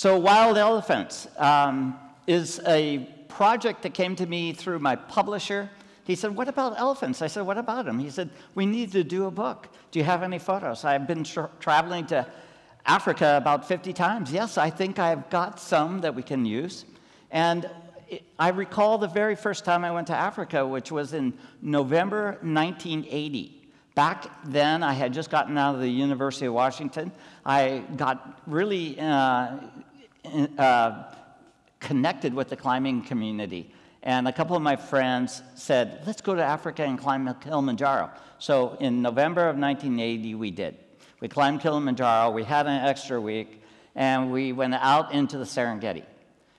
So, Wild Elephants um, is a project that came to me through my publisher. He said, What about elephants? I said, What about them? He said, We need to do a book. Do you have any photos? I've been tra- traveling to Africa about 50 times. Yes, I think I've got some that we can use. And I recall the very first time I went to Africa, which was in November 1980. Back then, I had just gotten out of the University of Washington. I got really uh, uh, connected with the climbing community. And a couple of my friends said, let's go to Africa and climb Kilimanjaro. So in November of 1980, we did. We climbed Kilimanjaro, we had an extra week, and we went out into the Serengeti.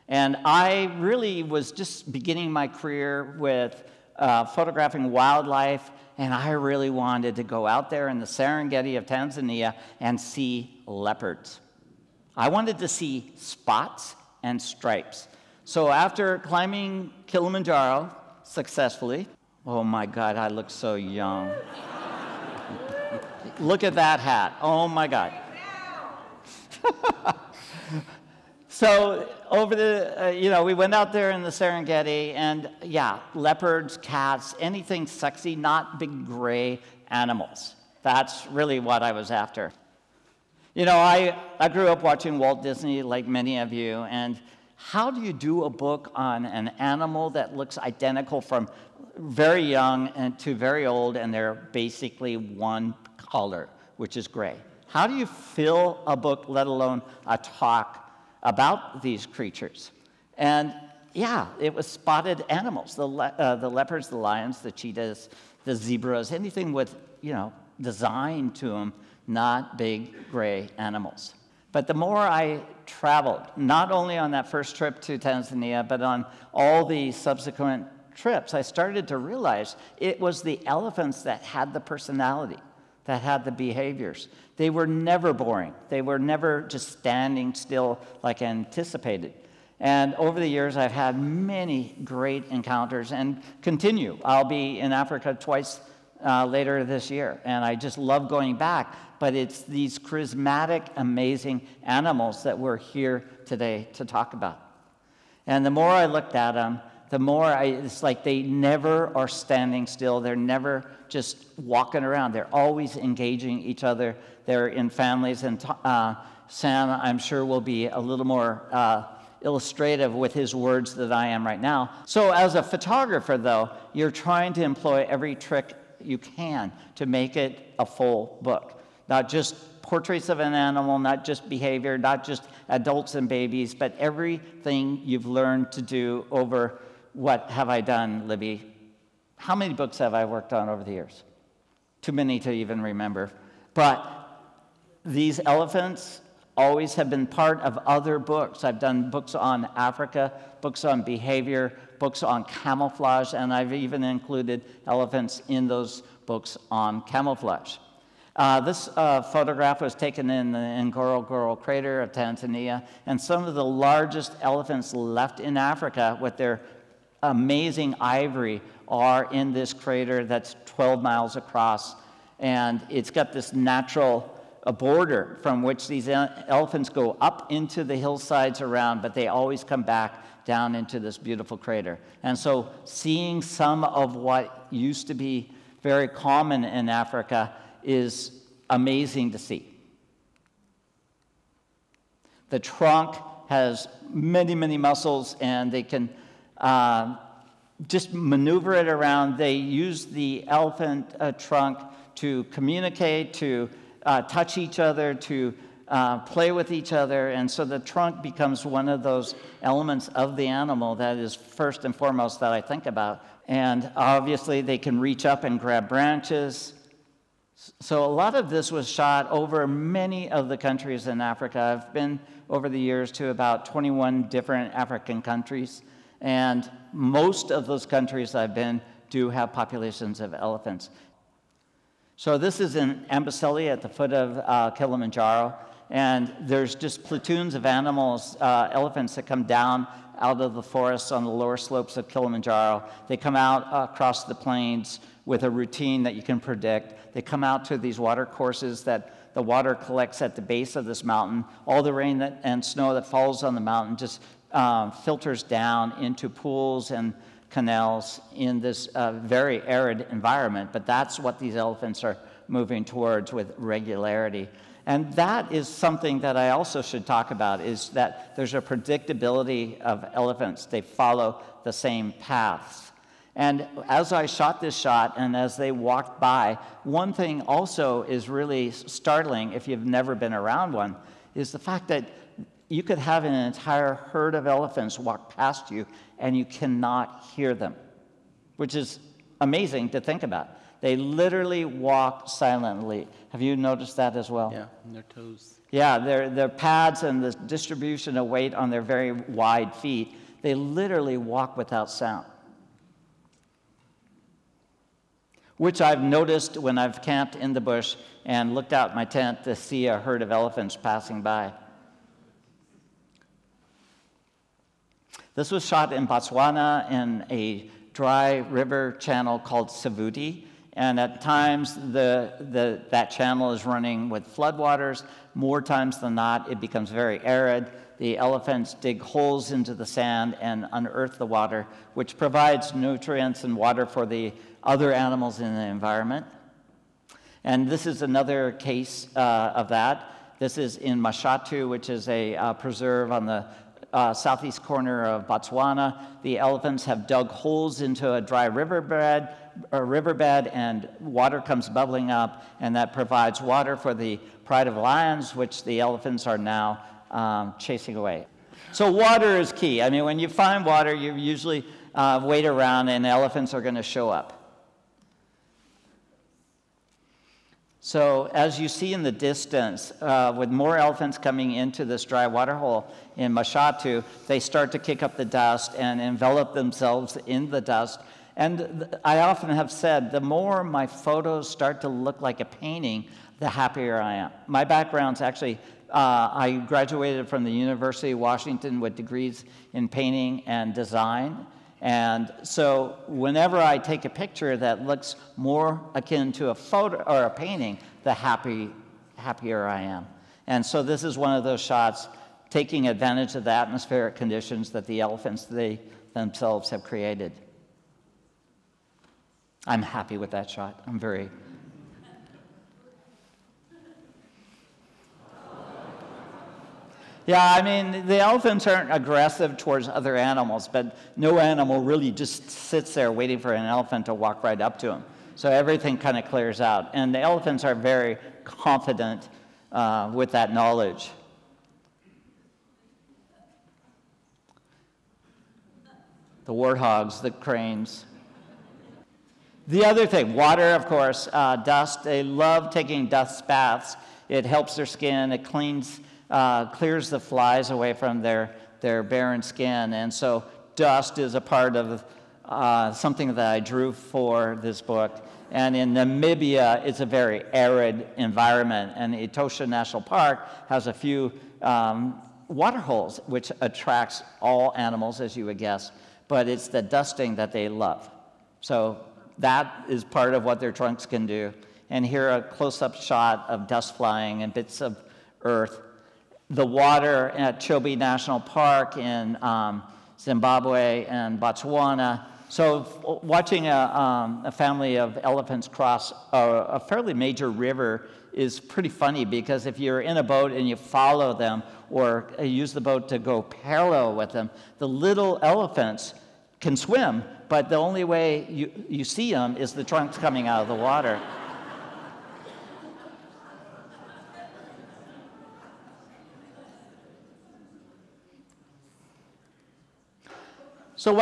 And I really was just beginning my career with uh, photographing wildlife, and I really wanted to go out there in the Serengeti of Tanzania and see leopards. I wanted to see spots and stripes. So after climbing Kilimanjaro successfully, oh my God, I look so young. look at that hat. Oh my God. So over the, uh, you know, we went out there in the Serengeti, and yeah, leopards, cats, anything sexy, not big gray animals. That's really what I was after. You know, I, I grew up watching Walt Disney, like many of you, and how do you do a book on an animal that looks identical from very young and to very old, and they're basically one color, which is gray? How do you fill a book, let alone a talk, about these creatures. And yeah, it was spotted animals the, le- uh, the leopards, the lions, the cheetahs, the zebras, anything with, you know, design to them, not big gray animals. But the more I traveled, not only on that first trip to Tanzania, but on all the subsequent trips, I started to realize it was the elephants that had the personality that had the behaviors. They were never boring. They were never just standing still like anticipated. And over the years, I've had many great encounters and continue. I'll be in Africa twice uh, later this year, and I just love going back. But it's these charismatic, amazing animals that we're here today to talk about. And the more I looked at them, the more I, it's like they never are standing still. They're never just walking around. They're always engaging each other. They're in families. And uh, Sam, I'm sure, will be a little more uh, illustrative with his words than I am right now. So, as a photographer, though, you're trying to employ every trick you can to make it a full book. Not just portraits of an animal, not just behavior, not just adults and babies, but everything you've learned to do over what have I done, Libby? How many books have I worked on over the years? Too many to even remember. But these elephants always have been part of other books. I've done books on Africa, books on behavior, books on camouflage, and I've even included elephants in those books on camouflage. Uh, this uh, photograph was taken in the Ngorongoro crater of Tanzania, and some of the largest elephants left in Africa with their amazing ivory are in this crater that's 12 miles across. And it's got this natural a border from which these elephants go up into the hillsides around, but they always come back down into this beautiful crater. And so, seeing some of what used to be very common in Africa is amazing to see. The trunk has many, many muscles, and they can uh, just maneuver it around. They use the elephant uh, trunk to communicate, to uh, touch each other, to uh, play with each other. And so the trunk becomes one of those elements of the animal that is first and foremost that I think about. And obviously, they can reach up and grab branches. So, a lot of this was shot over many of the countries in Africa. I've been over the years to about 21 different African countries. And most of those countries I've been do have populations of elephants. So this is in Amboseli at the foot of uh, Kilimanjaro, and there's just platoons of animals, uh, elephants that come down out of the forests on the lower slopes of Kilimanjaro. They come out across the plains with a routine that you can predict. They come out to these water courses that the water collects at the base of this mountain. All the rain that, and snow that falls on the mountain just um, filters down into pools and canals in this uh, very arid environment. But that's what these elephants are moving towards with regularity. And that is something that I also should talk about is that there's a predictability of elephants. They follow the same paths. And as I shot this shot and as they walked by, one thing also is really startling if you've never been around one is the fact that you could have an entire herd of elephants walk past you and you cannot hear them, which is amazing to think about. They literally walk silently. Have you noticed that as well? Yeah, on their toes. Yeah, their, their pads and the distribution of weight on their very wide feet, they literally walk without sound. Which I've noticed when I've camped in the bush and looked out my tent to see a herd of elephants passing by. This was shot in Botswana in a dry river channel called Savuti. And at times, the, the, that channel is running with floodwaters. More times than not, it becomes very arid. The elephants dig holes into the sand and unearth the water, which provides nutrients and water for the other animals in the environment. And this is another case uh, of that. This is in Mashatu, which is a uh, preserve on the uh, southeast corner of Botswana. The elephants have dug holes into a dry riverbed, a riverbed, and water comes bubbling up, and that provides water for the pride of lions, which the elephants are now um, chasing away. So water is key. I mean, when you find water, you usually uh, wait around, and elephants are going to show up. So, as you see in the distance, uh, with more elephants coming into this dry water hole in Mashatu, they start to kick up the dust and envelop themselves in the dust. And I often have said the more my photos start to look like a painting, the happier I am. My background's actually, uh, I graduated from the University of Washington with degrees in painting and design. And so whenever I take a picture that looks more akin to a photo or a painting, the happy, happier I am. And so this is one of those shots taking advantage of the atmospheric conditions that the elephants they themselves have created. I'm happy with that shot. I'm very Yeah, I mean, the elephants aren't aggressive towards other animals, but no animal really just sits there waiting for an elephant to walk right up to them. So everything kind of clears out. And the elephants are very confident uh, with that knowledge. The warthogs, the cranes. The other thing, water, of course, uh, dust. They love taking dust baths. It helps their skin, it cleans uh, clears the flies away from their, their barren skin. And so dust is a part of uh, something that I drew for this book. And in Namibia, it's a very arid environment. And Etosha National Park has a few um, water holes, which attracts all animals, as you would guess. But it's the dusting that they love. So that is part of what their trunks can do. And here a close-up shot of dust flying and bits of earth the water at Chobe National Park in um, Zimbabwe and Botswana. So watching a, um, a family of elephants cross a, a, fairly major river is pretty funny because if you're in a boat and you follow them or use the boat to go parallel with them, the little elephants can swim, but the only way you, you see them is the trunks coming out of the water. So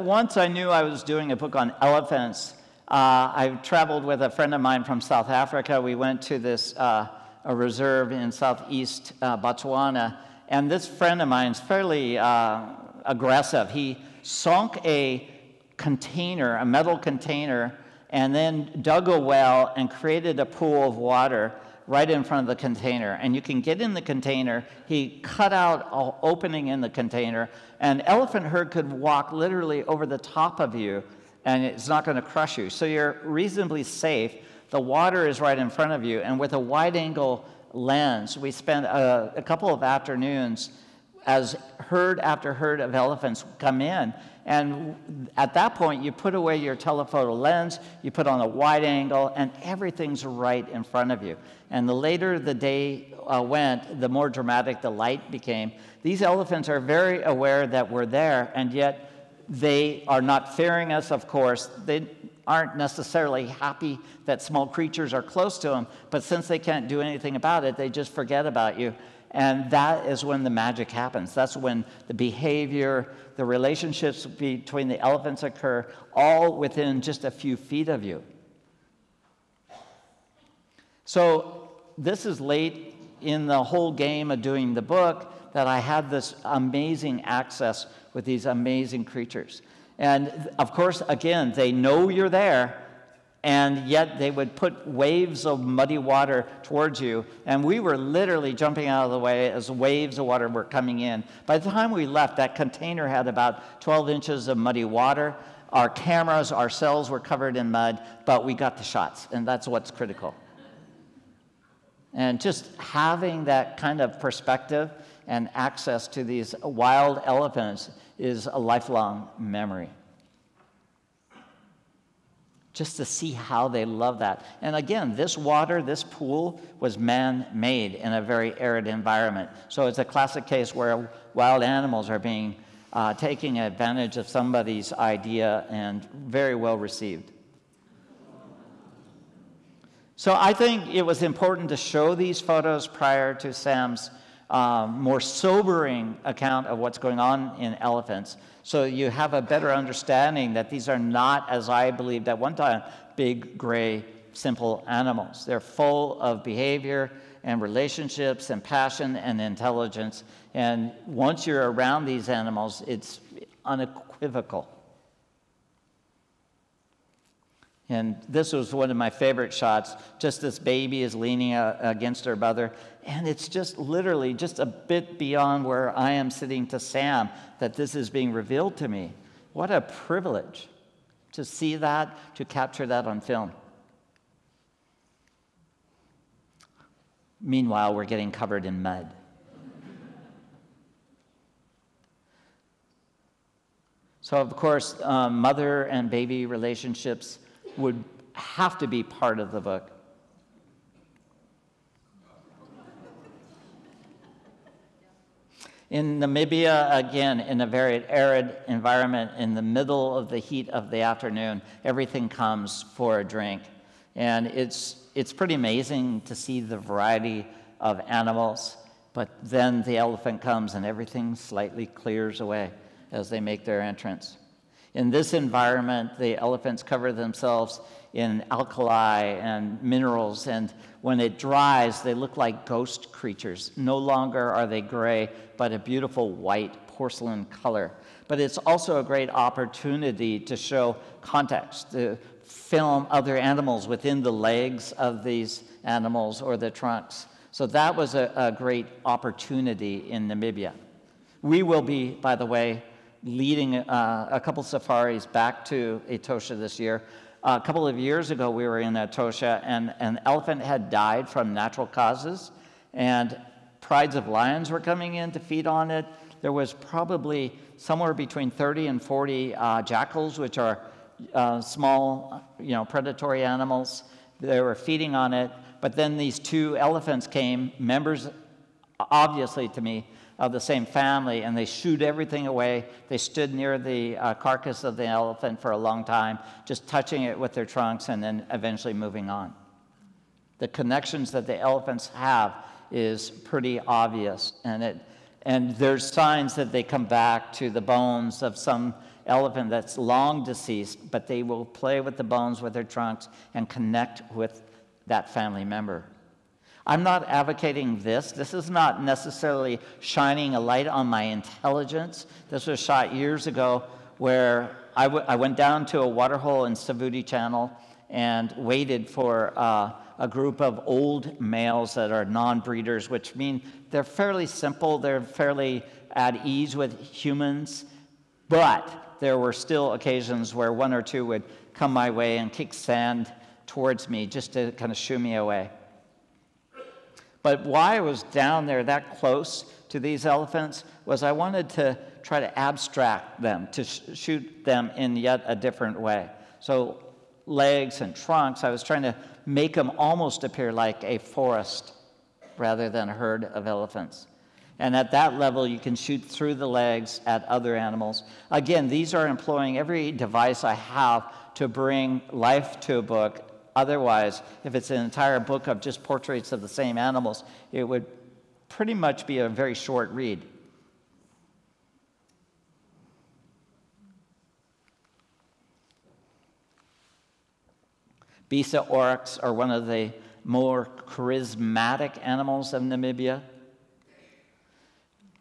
once I knew I was doing a book on elephants, uh, I traveled with a friend of mine from South Africa. We went to this uh, a reserve in southeast uh, Botswana, and this friend of mine is fairly uh, aggressive. He sunk a container, a metal container, and then dug a well and created a pool of water right in front of the container. And you can get in the container. He cut out an opening in the container. An elephant herd could walk literally over the top of you, and it's not going to crush you. So you're reasonably safe. The water is right in front of you. And with a wide angle lens. We spent a, a couple of afternoons as herd after herd of elephants come in. And at that point, you put away your telephoto lens, you put on a wide angle, and everything's right in front of you. And the later the day uh, went, the more dramatic the light became. These elephants are very aware that we're there, and yet they are not fearing us, of course. They aren't necessarily happy that small creatures are close to them, but since they can't do anything about it, they just forget about you and that is when the magic happens. That's when the behavior, the relationships between the elephants occur, all within just a few feet of you. So, this is late in the whole game of doing the book that I had this amazing access with these amazing creatures. And of course, again, they know you're there, and yet they would put waves of muddy water towards you. And we were literally jumping out of the way as waves of water were coming in. By the time we left, that container had about 12 inches of muddy water. Our cameras, ourselves were covered in mud, but we got the shots, and that's what's critical. And just having that kind of perspective and access to these wild elephants is a lifelong memory just to see how they love that. And again, this water, this pool, was man made in a very arid environment. So it's a classic case where wild animals are being uh, taking advantage of somebody's idea and very well received. So I think it was important to show these photos prior to Sam's um, more sobering account of what's going on in elephants so you have a better understanding that these are not, as I believed at one time, big, gray, simple animals. They're full of behavior and relationships and passion and intelligence. And once you're around these animals, it's unequivocal. And this was one of my favorite shots. Just this baby is leaning against her mother. And it's just literally just a bit beyond where I am sitting to Sam that this is being revealed to me. What a privilege to see that, to capture that on film. Meanwhile, we're getting covered in mud. So, of course, um, mother and baby relationships would have to be part of the book. In Namibia, again, in a very arid environment, in the middle of the heat of the afternoon, everything comes for a drink. And it's, it's pretty amazing to see the variety of animals. But then the elephant comes and everything slightly clears away as they make their entrance. In this environment, the elephants cover themselves in alkali and minerals, and when it dries, they look like ghost creatures. No longer are they gray, but a beautiful white porcelain color. But it's also a great opportunity to show context, to film other animals within the legs of these animals or the trunks. So that was a, a great opportunity in Namibia. We will be, by the way, leading uh, a couple safaris back to Etosha this year. A couple of years ago, we were in Etosha, and an elephant had died from natural causes, and prides of lions were coming in to feed on it. There was probably somewhere between 30 and 40 uh, jackals, which are uh, small, you know, predatory animals. They were feeding on it, but then these two elephants came, members, obviously to me, of the same family, and they shooed everything away. They stood near the uh, carcass of the elephant for a long time, just touching it with their trunks and then eventually moving on. The connections that the elephants have is pretty obvious, and, it, and there's signs that they come back to the bones of some elephant that's long deceased, but they will play with the bones with their trunks and connect with that family member. I'm not advocating this. This is not necessarily shining a light on my intelligence. This was shot years ago where I, went down to a waterhole in Savuti Channel and waited for uh, a group of old males that are non breeders, which mean they're fairly simple, they're fairly at ease with humans, but there were still occasions where one or two would come my way and kick sand towards me just to kind of shoo me away. But why I was down there that close to these elephants was I wanted to try to abstract them, to sh- shoot them in yet a different way. So, legs and trunks, I was trying to make them almost appear like a forest rather than a herd of elephants. And at that level, you can shoot through the legs at other animals. Again, these are employing every device I have to bring life to a book. Otherwise, if it's an entire book of just portraits of the same animals, it would pretty much be a very short read. Bisa oryx are one of the more charismatic animals of Namibia.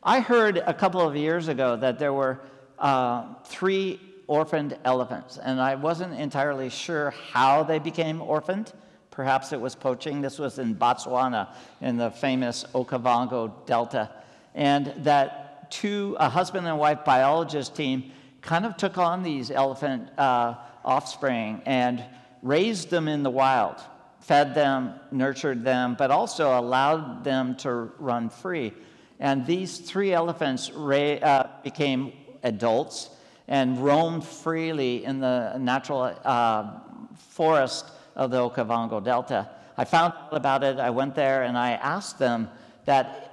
I heard a couple of years ago that there were uh, three orphaned elephants, and I wasn't entirely sure how they became orphaned. Perhaps it was poaching. This was in Botswana in the famous Okavango Delta. And that two, a husband and wife biologist team, kind of took on these elephant uh, offspring and raised them in the wild, fed them, nurtured them, but also allowed them to run free. And these three elephants uh, became adults and roamed freely in the natural uh, forest of the Okavango Delta. I found out about it. I went there and I asked them that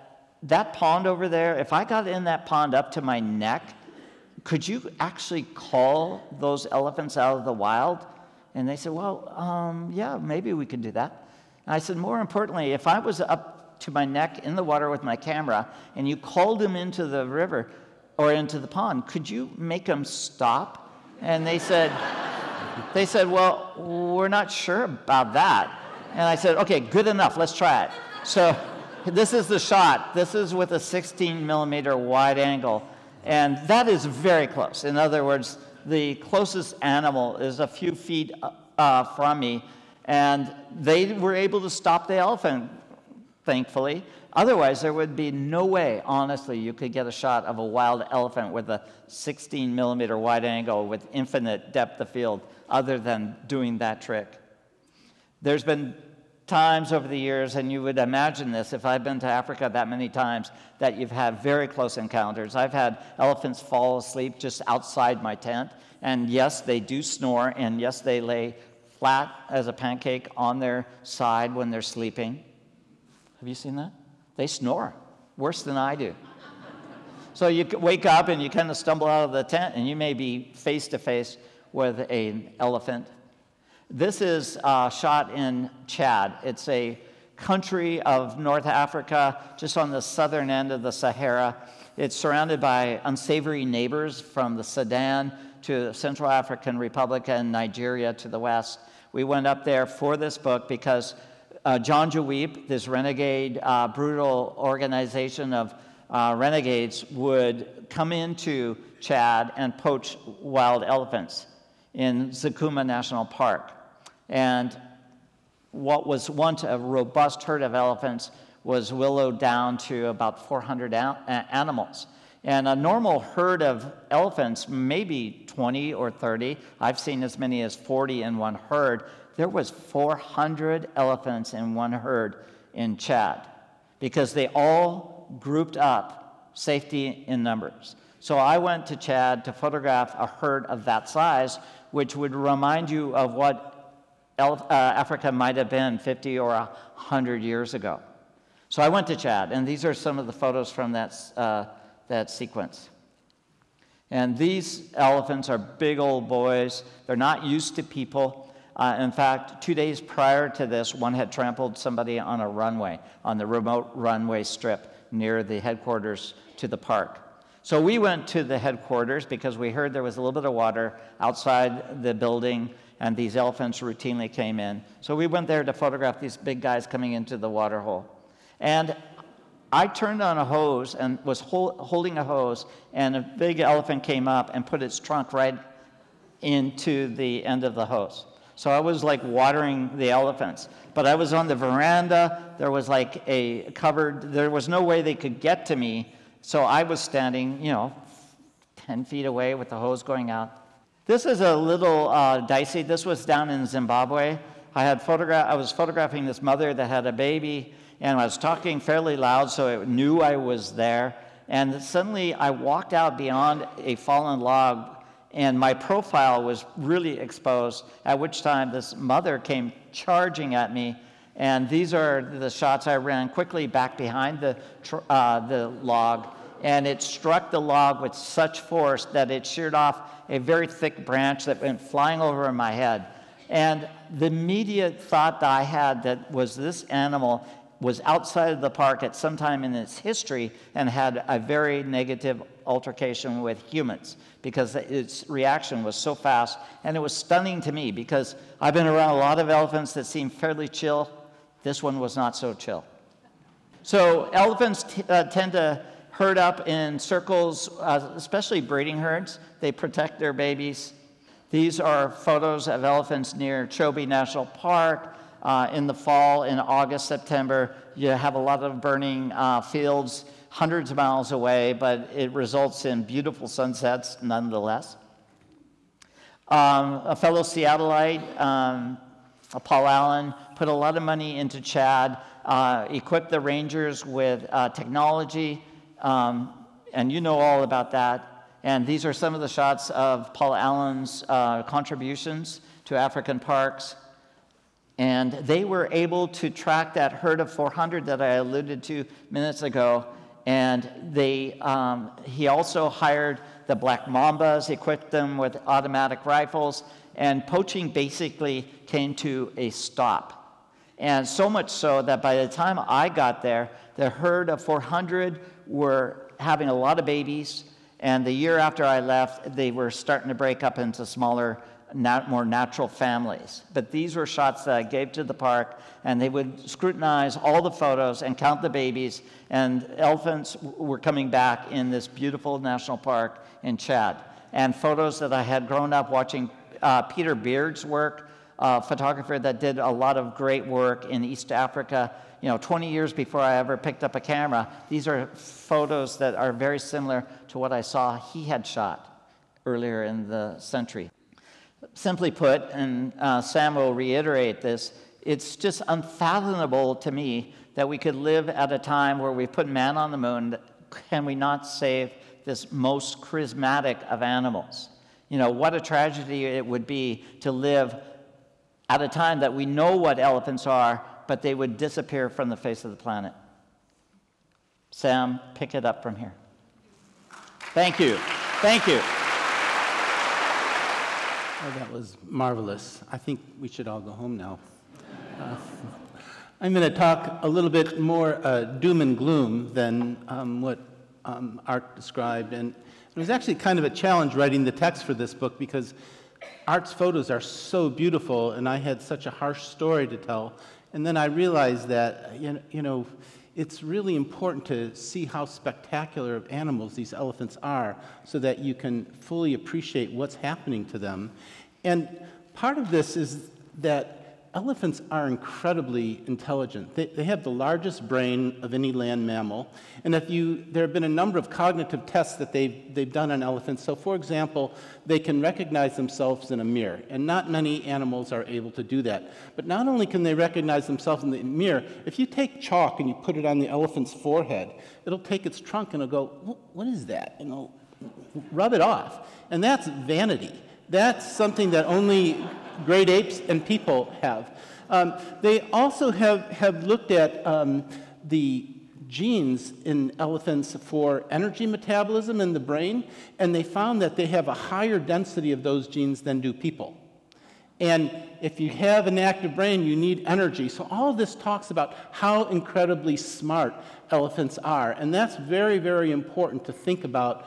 that pond over there, if I got in that pond up to my neck, could you actually call those elephants out of the wild? And they said, Well, um, yeah, maybe we could do that. And I said, More importantly, if I was up to my neck in the water with my camera and you called them into the river or into the pond, could you make them stop? And they said, they said, Well, we're not sure about that. And I said, Okay, good enough, let's try it. So this is the shot. This is with a 16 millimeter wide angle. And that is very close. In other words, the closest animal is a few feet uh, from me, and they were able to stop the elephant, thankfully. Otherwise, there would be no way, honestly, you could get a shot of a wild elephant with a 16 millimeter wide angle with infinite depth of field, other than doing that trick. There's been times over the years, and you would imagine this if I've been to Africa that many times, that you've had very close encounters. I've had elephants fall asleep just outside my tent, and yes, they do snore, and yes, they lay flat as a pancake on their side when they're sleeping. Have you seen that? They snore worse than I do. so you wake up and you kind of stumble out of the tent, and you may be face to face with an elephant this is uh, shot in Chad. It's a country of North Africa, just on the southern end of the Sahara. It's surrounded by unsavory neighbors from the Sudan to the Central African Republic and Nigeria to the west. We went up there for this book because uh, Janjaweed, this renegade, uh, brutal organization of uh, renegades, would come into Chad and poach wild elephants in Zakouma National Park. And what was once a robust herd of elephants was willowed down to about 400 animals. And a normal herd of elephants, maybe 20 or 30, I've seen as many as 40 in one herd. There was 400 elephants in one herd in Chad because they all grouped up, safety in numbers. So I went to Chad to photograph a herd of that size, which would remind you of what uh, Africa might have been 50 or 100 years ago. So I went to Chad, and these are some of the photos from that, uh, that sequence. And these elephants are big old boys. They're not used to people. Uh, in fact, two days prior to this, one had trampled somebody on a runway, on the remote runway strip near the headquarters to the park. So we went to the headquarters because we heard there was a little bit of water outside the building and these elephants routinely came in. So we went there to photograph these big guys coming into the water hole. And I turned on a hose and was holding a hose, and a big elephant came up and put its trunk right into the end of the hose. So I was like watering the elephants. But I was on the veranda. There was like a covered, there was no way they could get to me. So I was standing, you know, 10 feet away with the hose going out. This is a little uh, dicey. This was down in Zimbabwe. I, had photograph- I was photographing this mother that had a baby, and I was talking fairly loud, so it knew I was there. And suddenly I walked out beyond a fallen log, and my profile was really exposed, at which time this mother came charging at me. And these are the shots I ran quickly back behind the, uh, the log, and it struck the log with such force that it sheared off a very thick branch that went flying over my head. And the immediate thought that I had that was this animal was outside of the park at some time in its history and had a very negative altercation with humans because its reaction was so fast and it was stunning to me because I've been around a lot of elephants that seem fairly chill. This one was not so chill. So elephants uh, tend to herd up in circles, uh, especially breeding herds. They protect their babies. These are photos of elephants near Chobe National Park. Uh, in the fall, in August, September, you have a lot of burning uh, fields hundreds of miles away, but it results in beautiful sunsets nonetheless. Um, a fellow Seattleite, um, Paul Allen, put a lot of money into Chad, uh, equipped the rangers with uh, technology, um, and you know all about that. And these are some of the shots of Paul Allen's uh, contributions to African parks. And they were able to track that herd of 400 that I alluded to minutes ago. And they, um, he also hired the black mambas, equipped them with automatic rifles, and poaching basically came to a stop. And so much so that by the time I got there, the herd of 400 were having a lot of babies. And the year after I left, they were starting to break up into smaller nat- more natural families. But these were shots that I gave to the park, and they would scrutinize all the photos and count the babies. And elephants were coming back in this beautiful national park in Chad. And photos that I had grown up watching uh, Peter Beard's work, a photographer that did a lot of great work in East Africa. You know, 20 years before I ever picked up a camera, these are photos that are very similar to what I saw he had shot earlier in the century. Simply put, and uh, Sam will reiterate this, it's just unfathomable to me that we could live at a time where we put man on the moon. Can we not save this most charismatic of animals? You know, what a tragedy it would be to live at a time that we know what elephants are, but they would disappear from the face of the planet. Sam, pick it up from here. Thank you. Thank you. Oh, that was marvelous. I think we should all go home now. Uh, I'm going to talk a little bit more uh, doom and gloom than um, what um, Art described. And it was actually kind of a challenge writing the text for this book because Art's photos are so beautiful, and I had such a harsh story to tell. And then I realized that, you know, it's really important to see how spectacular of animals these elephants are so that you can fully appreciate what's happening to them. And part of this is that elephants are incredibly intelligent. They, they, have the largest brain of any land mammal. And if you, there have been a number of cognitive tests that they've, they've done on elephants. So, for example, they can recognize themselves in a mirror. And not many animals are able to do that. But not only can they recognize themselves in the mirror, if you take chalk and you put it on the elephant's forehead, it'll take its trunk and it'll go, What is that? And it'll rub it off. And that's vanity. That's something that only great apes and people have. Um, they also have, have looked at um, the genes in elephants for energy metabolism in the brain, and they found that they have a higher density of those genes than do people. And if you have an active brain, you need energy. So, all this talks about how incredibly smart elephants are. And that's very, very important to think about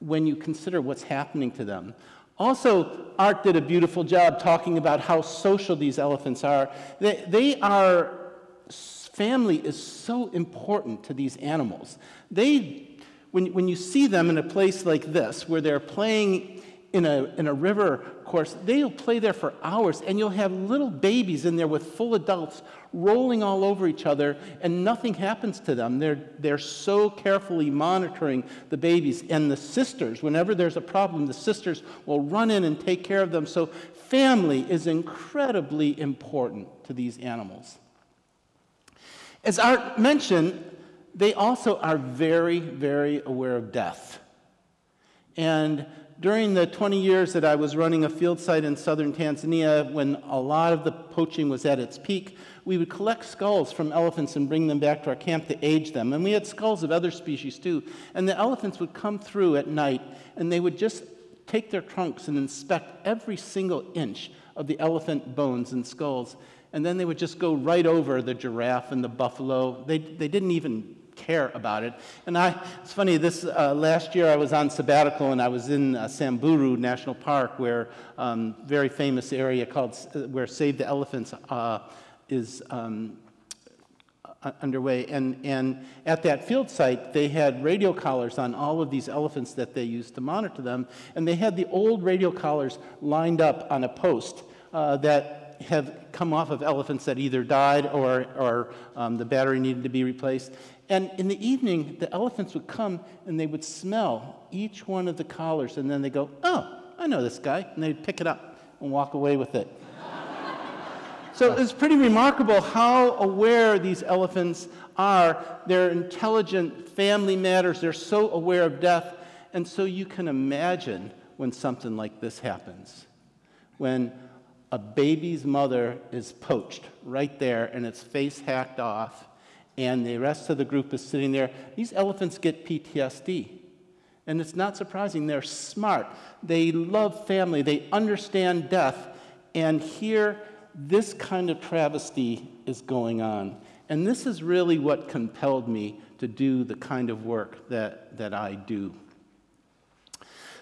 when you consider what's happening to them. Also, Art did a beautiful job talking about how social these elephants are. They, they are, family is so important to these animals. They, when, when you see them in a place like this, where they're playing in a, in a river course, they'll play there for hours, and you'll have little babies in there with full adults rolling all over each other, and nothing happens to them. They're, they're so carefully monitoring the babies. And the sisters, whenever there's a problem, the sisters will run in and take care of them. So, family is incredibly important to these animals. As Art mentioned, they also are very, very aware of death. And during the 20 years that I was running a field site in southern Tanzania, when a lot of the poaching was at its peak, we would collect skulls from elephants and bring them back to our camp to age them. And we had skulls of other species too. And the elephants would come through at night and they would just take their trunks and inspect every single inch of the elephant bones and skulls. And then they would just go right over the giraffe and the buffalo. They, they didn't even care about it. And I, it's funny, this uh, last year I was on sabbatical and I was in uh, Samburu National Park, where um, very famous area called uh, where Save the Elephants uh, is um, underway. And, and at that field site, they had radio collars on all of these elephants that they used to monitor them. And they had the old radio collars lined up on a post uh, that have come off of elephants that either died or, or um, the battery needed to be replaced. And in the evening, the elephants would come and they would smell each one of the collars, and then they go, Oh, I know this guy. And they'd pick it up and walk away with it. So it's pretty remarkable how aware these elephants are. They're intelligent, family matters, they're so aware of death. And so you can imagine when something like this happens. When a baby's mother is poached right there and its face hacked off and the rest of the group is sitting there. These elephants get PTSD. And it's not surprising. They're smart. They love family. They understand death. And here, this kind of travesty is going on. And this is really what compelled me to do the kind of work that, that I do.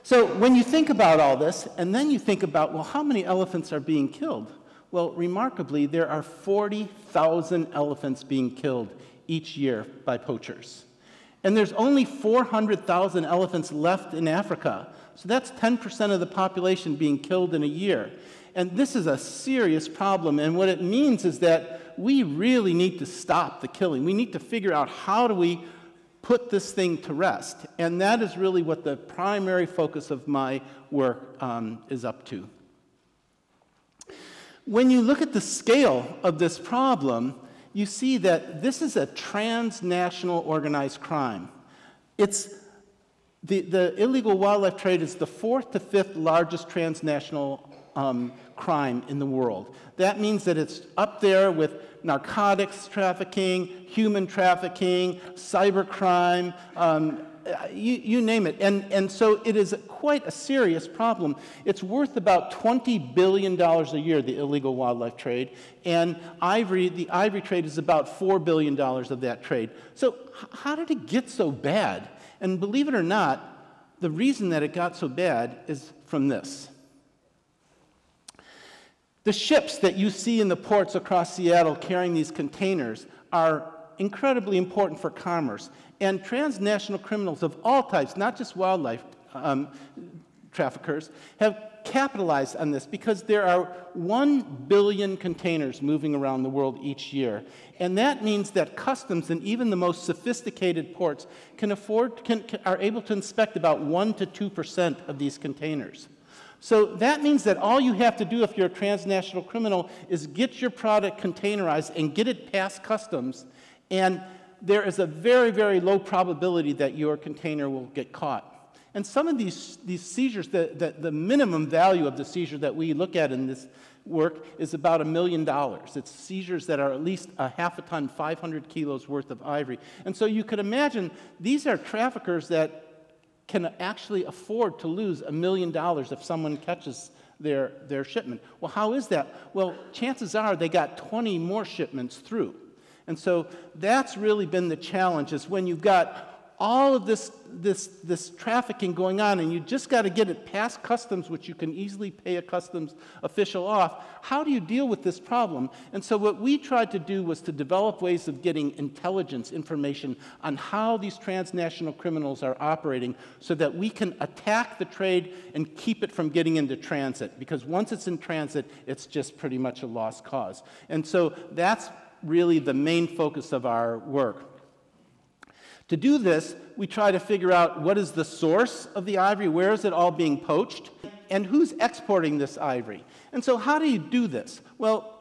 So, when you think about all this, and then you think about, well, how many elephants are being killed? Well, remarkably, there are 40,000 elephants being killed each year by poachers. And there's only 400,000 elephants left in Africa. So that's 10% of the population being killed in a year. And this is a serious problem. And what it means is that we really need to stop the killing. We need to figure out how do we put this thing to rest. And that is really what the primary focus of my work um, is up to. When you look at the scale of this problem, you see that this is a transnational organized crime. It's the, the illegal wildlife trade is the fourth to fifth largest transnational um, crime in the world. That means that it's up there with narcotics trafficking, human trafficking, cybercrime, um, you, you, name it. And, and so it is quite a serious problem. It's worth about $20 billion a year, the illegal wildlife trade. And ivory, the ivory trade is about $4 billion of that trade. So, how did it get so bad? And believe it or not, the reason that it got so bad is from this. The ships that you see in the ports across Seattle carrying these containers are incredibly important for commerce. And transnational criminals of all types, not just wildlife um, traffickers, have capitalized on this because there are 1 billion containers moving around the world each year. And that means that customs and even the most sophisticated ports can afford, can, can, are able to inspect about 1 to 2% of these containers. So that means that all you have to do if you're a transnational criminal is get your product containerized and get it past customs and there is a very, very low probability that your container will get caught. And some of these, these seizures, the, the, the, minimum value of the seizure that we look at in this work is about a million dollars. It's seizures that are at least a half a ton, 500 kilos worth of ivory. And so you could imagine these are traffickers that can actually afford to lose a million dollars if someone catches their, their shipment. Well, how is that? Well, chances are they got 20 more shipments through. And so that's really been the challenge is when you've got all of this, this, this trafficking going on and you just got to get it past customs, which you can easily pay a customs official off, how do you deal with this problem? And so what we tried to do was to develop ways of getting intelligence information on how these transnational criminals are operating so that we can attack the trade and keep it from getting into transit. Because once it's in transit, it's just pretty much a lost cause. And so that's really the main focus of our work. To do this, we try to figure out what is the source of the ivory, where is it all being poached, and who's exporting this ivory. And so, how do you do this? Well,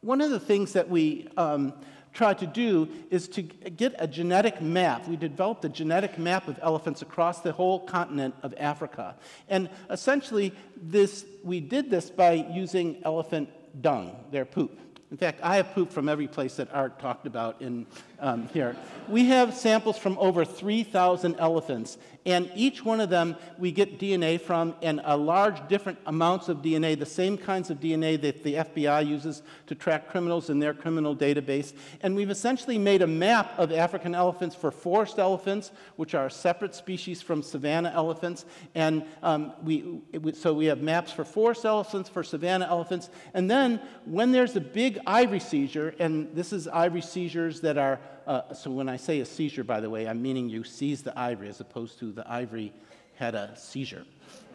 one of the things that we um, tried to do is to get a genetic map. We developed a genetic map of elephants across the whole continent of Africa. And essentially, this, we did this by using elephant dung, their poop. In fact, I have poop from every place that Art talked about in um, here. We have samples from over 3,000 elephants, and each one of them we get DNA from, and a large different amounts of DNA, the same kinds of DNA that the FBI uses to track criminals in their criminal database. And we've essentially made a map of African elephants for forest elephants, which are a separate species from savanna elephants. And um, we, so we have maps for forest elephants, for savanna elephants. And then when there's a big ivory seizure, and this is ivory seizures that are uh, so when I say a seizure, by the way, I'm meaning you seize the ivory as opposed to the ivory had a seizure.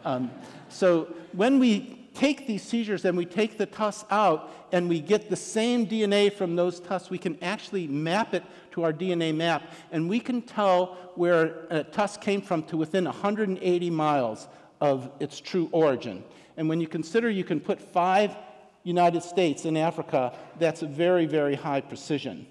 Um, so when we take these seizures and we take the tusks out and we get the same DNA from those tusks, we can actually map it to our DNA map and we can tell where a tusk came from to within 180 miles of its true origin. And when you consider you can put five United States in Africa, that's a very, very high precision.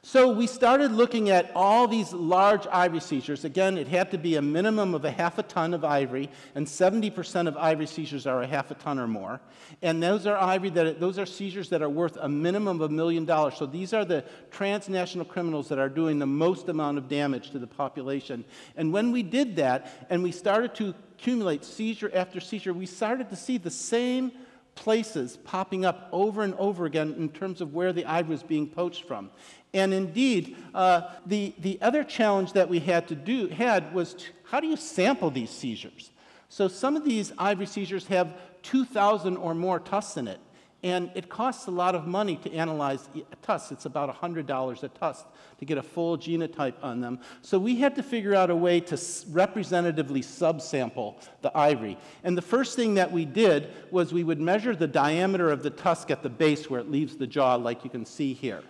So we started looking at all these large ivory seizures. Again, it had to be a minimum of a half a ton of ivory, and 70% of ivory seizures are a half a ton or more. And those are ivory that those are seizures that are worth a minimum of a million dollars. So these are the transnational criminals that are doing the most amount of damage to the population. And when we did that, and we started to accumulate seizure after seizure, we started to see the same places popping up over and over again in terms of where the ivory was being poached from. And indeed, uh, the, the other challenge that we had to do had was to, how do you sample these seizures? So some of these ivory seizures have 2,000 or more tusks in it. And it costs a lot of money to analyze a tusk. It's about $100 a tusk to get a full genotype on them. So we had to figure out a way to representatively subsample the ivory. And the first thing that we did was we would measure the diameter of the tusk at the base where it leaves the jaw, like you can see here.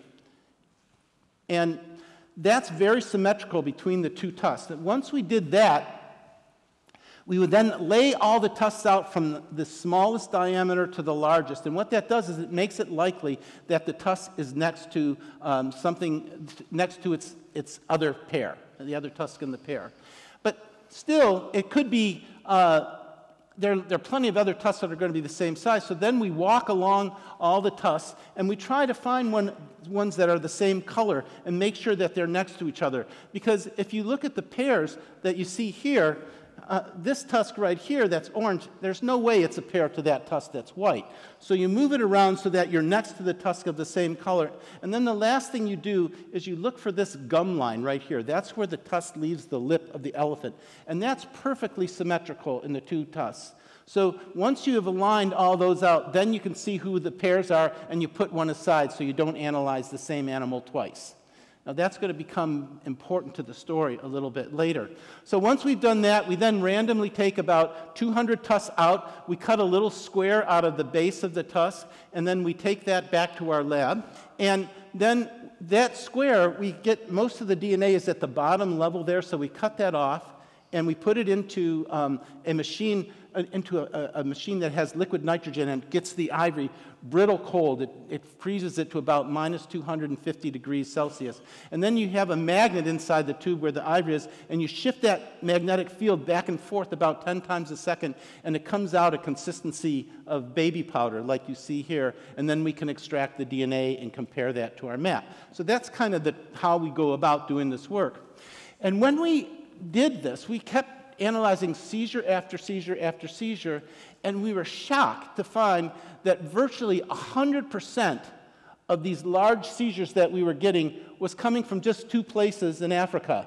And that's very symmetrical between the two tusks. And once we did that, we would then lay all the tusks out from the smallest diameter to the largest. And what that does is it makes it likely that the tusk is next to um, something, next to its, its other pair, the other tusk in the pair. But still, it could be uh, there, there, are plenty of other tusks that are going to be the same size. So then we walk along all the tusks and we try to find one, ones that are the same color and make sure that they're next to each other. Because if you look at the pairs that you see here, uh, this tusk right here that's orange, there's no way it's a pair to that tusk that's white. So you move it around so that you're next to the tusk of the same color. And then the last thing you do is you look for this gum line right here. That's where the tusk leaves the lip of the elephant. And that's perfectly symmetrical in the two tusks. So once you have aligned all those out, then you can see who the pairs are and you put one aside so you don't analyze the same animal twice. Now, that's going to become important to the story a little bit later. So, once we've done that, we then randomly take about 200 tusks out. We cut a little square out of the base of the tusk, and then we take that back to our lab. And then that square, we get most of the DNA is at the bottom level there, so we cut that off and we put it into um, a machine into a, a, machine that has liquid nitrogen and gets the ivory brittle cold. It, it freezes it to about minus 250 degrees Celsius. And then you have a magnet inside the tube where the ivory is, and you shift that magnetic field back and forth about 10 times a second, and it comes out a consistency of baby powder, like you see here. And then we can extract the DNA and compare that to our map. So that's kind of the, how we go about doing this work. And when we did this, we kept analyzing seizure after seizure after seizure, and we were shocked to find that virtually 100% of these large seizures that we were getting was coming from just two places in Africa.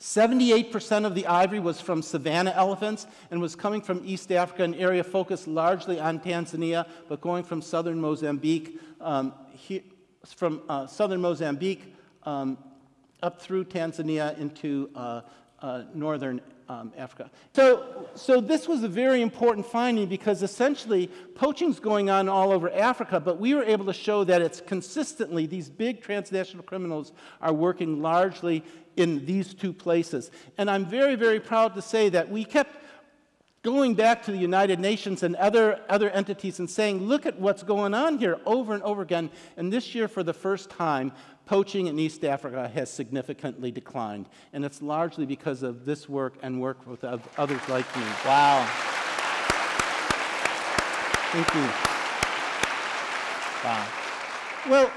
78% of the ivory was from savanna elephants and was coming from East Africa, an area focused largely on Tanzania, but going from southern Mozambique, um, he, from uh, southern Mozambique um, up through Tanzania into uh, uh, northern um, Africa. So, so this was a very important finding because essentially poaching is going on all over Africa, but we were able to show that it's consistently, these big transnational criminals are working largely in these two places. And I'm very, very proud to say that we kept going back to the United Nations and other, other entities and saying, look at what's going on here over and over again. And this year, for the first time, poaching in East Africa has significantly declined. And it's largely because of this work and work with others like me. Wow. Thank you. Wow. Well,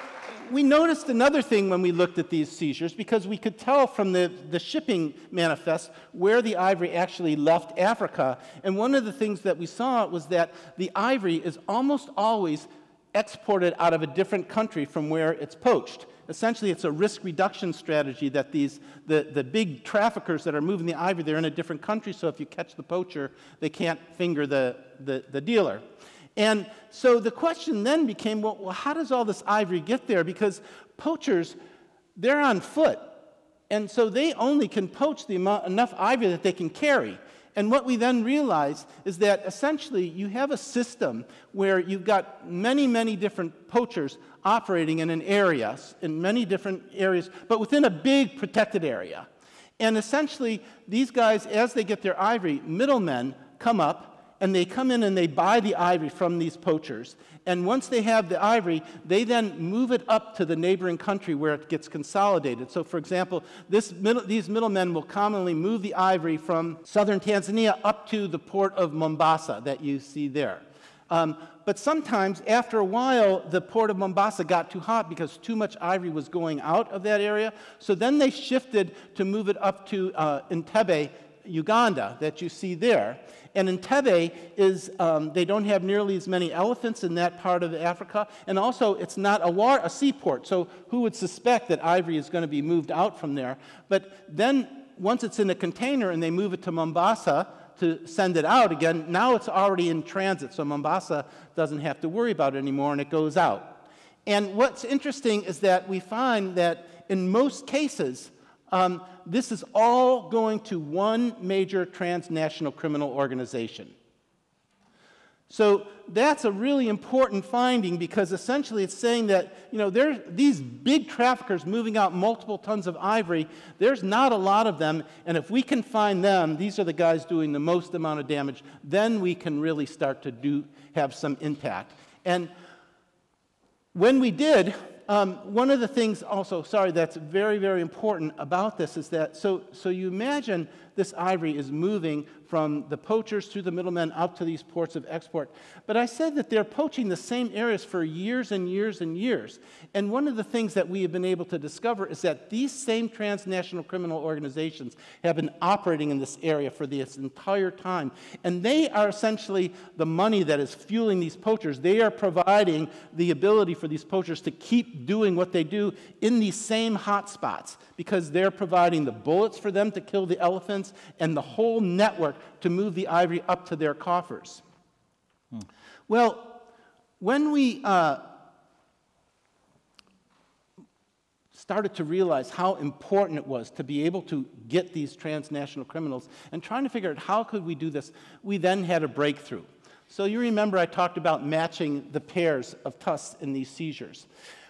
we noticed another thing when we looked at these seizures because we could tell from the, the shipping manifest where the ivory actually left Africa. And one of the things that we saw was that the ivory is almost always exported out of a different country from where it's poached. Essentially, it's a risk reduction strategy that these, the, the big traffickers that are moving the ivory, they're in a different country, so if you catch the poacher, they can't finger the, the, the dealer. And so the question then became well, well, how does all this ivory get there? Because poachers, they're on foot. And so they only can poach the amount, enough ivory that they can carry. And what we then realize is that essentially you have a system where you've got many, many different poachers operating in an area, in many different areas, but within a big protected area. And essentially, these guys, as they get their ivory, middlemen come up and they come in and they buy the ivory from these poachers. And once they have the ivory, they then move it up to the neighboring country where it gets consolidated. So, for example, middle, these middlemen will commonly move the ivory from southern Tanzania up to the port of Mombasa that you see there. Um, but sometimes, after a while, the port of Mombasa got too hot because too much ivory was going out of that area. So then they shifted to move it up to uh, Entebbe, Uganda, that you see there. And Entebbe is, um, they don't have nearly as many elephants in that part of Africa. And also, it's not a, war, a seaport. So, who would suspect that ivory is going to be moved out from there? But then, once it's in a container and they move it to Mombasa to send it out again, now it's already in transit. So, Mombasa doesn't have to worry about it anymore and it goes out. And what's interesting is that we find that in most cases, um, this is all going to one major transnational criminal organization. So that's a really important finding because essentially it's saying that, you know, there, these big traffickers moving out multiple tons of ivory, there's not a lot of them. And if we can find them, these are the guys doing the most amount of damage, then we can really start to do, have some impact. And when we did, um, one of the things also, sorry, that's very, very important about this is that, so, so you imagine this ivory is moving from the poachers through the middlemen up to these ports of export. But I said that they're poaching the same areas for years and years and years. And one of the things that we have been able to discover is that these same transnational criminal organizations have been operating in this area for this entire time. And they are essentially the money that is fueling these poachers. They are providing the ability for these poachers to keep doing what they do in these same hot spots because they're providing the bullets for them to kill the elephants and the whole network to move the ivory up to their coffers. Hmm. Well, when we uh, started to realize how important it was to be able to get these transnational criminals and trying to figure out how could we do this, we then had a breakthrough. So you remember I talked about matching the pairs of tusks in these seizures.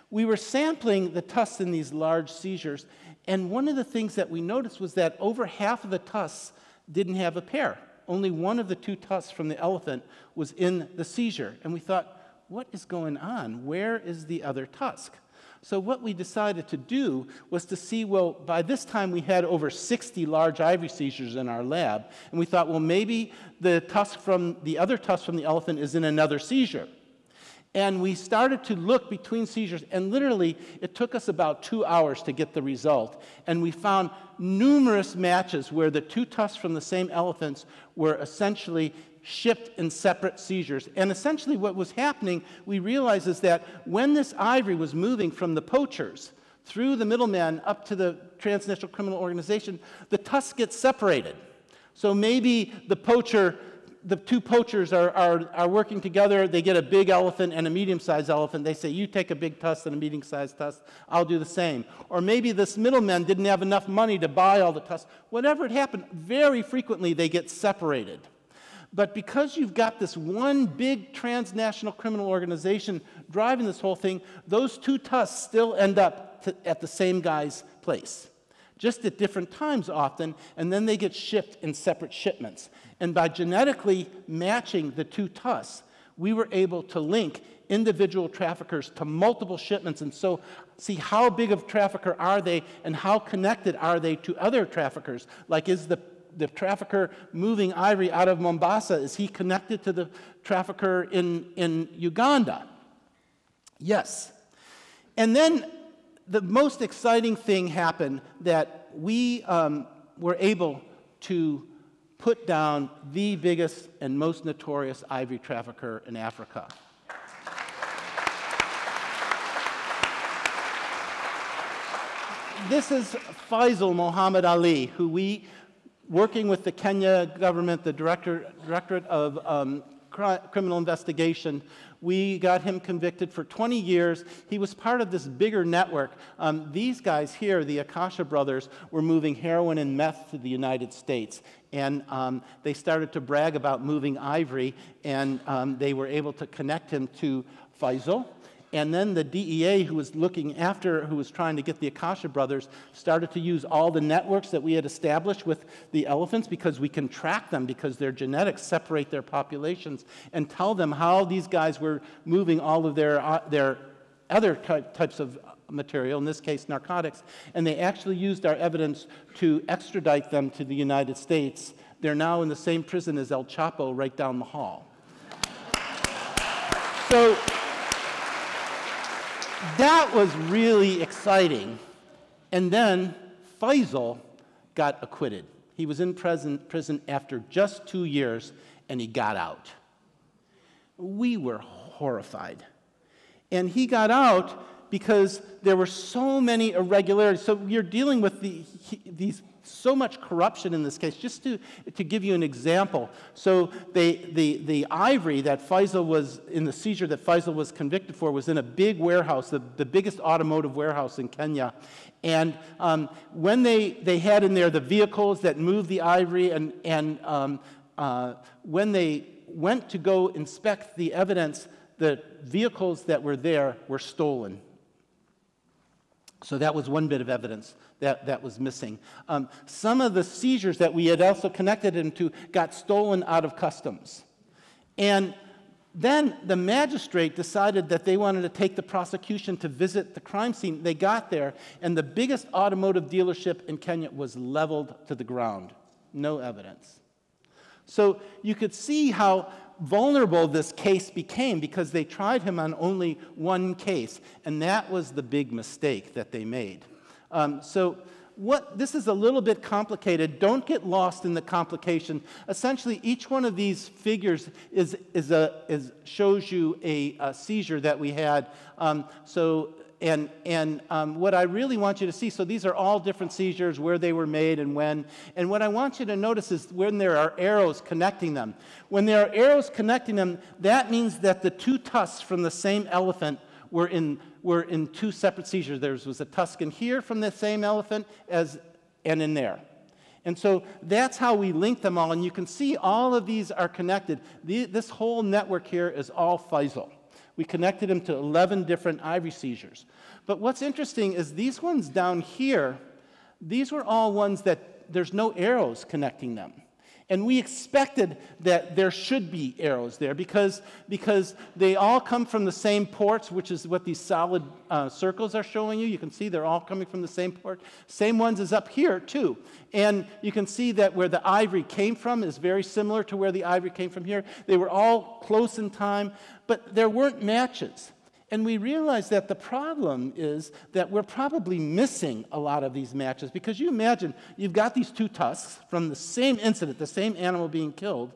We were sampling the tusks in these large seizures, and one of the things that we noticed was that over half of the tusks didn't have a pair. Only one of the two tusks from the elephant was in the seizure. And we thought, what is going on? Where is the other tusk? So, what we decided to do was to see well, by this time we had over 60 large ivory seizures in our lab. And we thought, well, maybe the tusk from the other tusk from the elephant is in another seizure. And we started to look between seizures, and literally, it took us about two hours to get the result. And we found numerous matches where the two tusks from the same elephants were essentially shipped in separate seizures. And essentially, what was happening, we realized is that when this ivory was moving from the poachers through the middleman up to the transnational criminal organization, the tusks get separated. So maybe the poacher the two poachers are, are, are working together. They get a big elephant and a medium sized elephant. They say, You take a big tusk and a medium sized tusk. I'll do the same. Or maybe this middleman didn't have enough money to buy all the tusks. Whatever it happened, very frequently they get separated. But because you've got this one big transnational criminal organization driving this whole thing, those two tusks still end up to, at the same guy's place. Just at different times often, and then they get shipped in separate shipments. And by genetically matching the two tusks, we were able to link individual traffickers to multiple shipments and so see how big of trafficker are they and how connected are they to other traffickers like is the the trafficker moving ivory out of Mombasa, is he connected to the trafficker in, in Uganda? Yes. And then the most exciting thing happened that we um, were able to put down the biggest and most notorious ivory trafficker in Africa. this is Faisal Mohammed Ali, who we working with the Kenya government, the Director, Directorate of um, Criminal Investigation, we got him convicted for 20 years. He was part of this bigger network. Um, these guys here, the Akasha brothers, were moving heroin and meth to the United States. And um, they started to brag about moving ivory, and um, they were able to connect him to Faisal. And then the DEA, who was looking after, who was trying to get the Akasha brothers, started to use all the networks that we had established with the elephants because we can track them because their genetics separate their populations and tell them how these guys were moving all of their, uh, their other types of material, in this case narcotics. And they actually used our evidence to extradite them to the United States. They're now in the same prison as El Chapo right down the hall. So, that was really exciting. And then Faisal got acquitted. He was in prison, prison after just two years and he got out. We were horrified. And he got out because there were so many irregularities. So you're dealing with the, he, these so much corruption in this case. Just to, to give you an example, so they, the, the ivory that Faisal was, in the seizure that Faisal was convicted for, was in a big warehouse, the, the biggest automotive warehouse in Kenya. And um, when they, they had in there the vehicles that moved the ivory, and, and um, uh, when they went to go inspect the evidence, the vehicles that were there were stolen. So that was one bit of evidence that, that was missing. Um, some of the seizures that we had also connected him to got stolen out of customs. And then the magistrate decided that they wanted to take the prosecution to visit the crime scene. They got there, and the biggest automotive dealership in Kenya was leveled to the ground. No evidence. So you could see how vulnerable this case became because they tried him on only one case, and that was the big mistake that they made. Um, so what, this is a little bit complicated. Don't get lost in the complication. Essentially, each one of these figures is, is a, is, shows you a, a seizure that we had. Um, so, and, and um, what I really want you to see, so these are all different seizures, where they were made and when. And what I want you to notice is when there are arrows connecting them. When there are arrows connecting them, that means that the two tusks from the same elephant were in, were in two separate seizures. There was a tusk in here from the same elephant as, and in there. And so that's how we link them all. And you can see all of these are connected. The, this whole network here is all Faisal. We connected him to 11 different ivory seizures. But what's interesting is these ones down here, these were all ones that there's no arrows connecting them. And we expected that there should be arrows there because, because they all come from the same ports, which is what these solid uh, circles are showing you. You can see they're all coming from the same port. Same ones as up here, too. And you can see that where the ivory came from is very similar to where the ivory came from here. They were all close in time, but there weren't matches. And we realize that the problem is that we're probably missing a lot of these matches because you imagine you've got these two tusks from the same incident, the same animal being killed.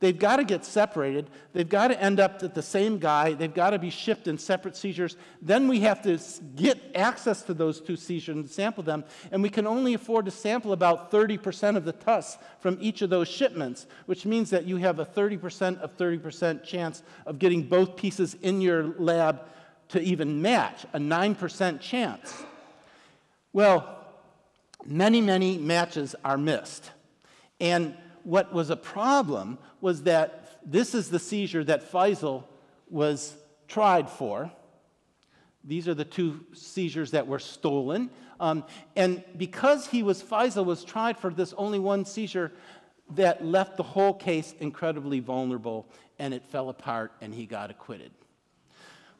They've got to get separated. They've got to end up at the same guy. They've got to be shipped in separate seizures. Then we have to get access to those two seizures and sample them. And we can only afford to sample about 30% of the tusks from each of those shipments, which means that you have a 30% of 30% chance of getting both pieces in your lab to even match, a 9% chance. Well, many, many matches are missed. And what was a problem was that this is the seizure that Faisal was tried for. These are the two seizures that were stolen. Um, and because he was, Faisal was tried for this only one seizure, that left the whole case incredibly vulnerable and it fell apart and he got acquitted.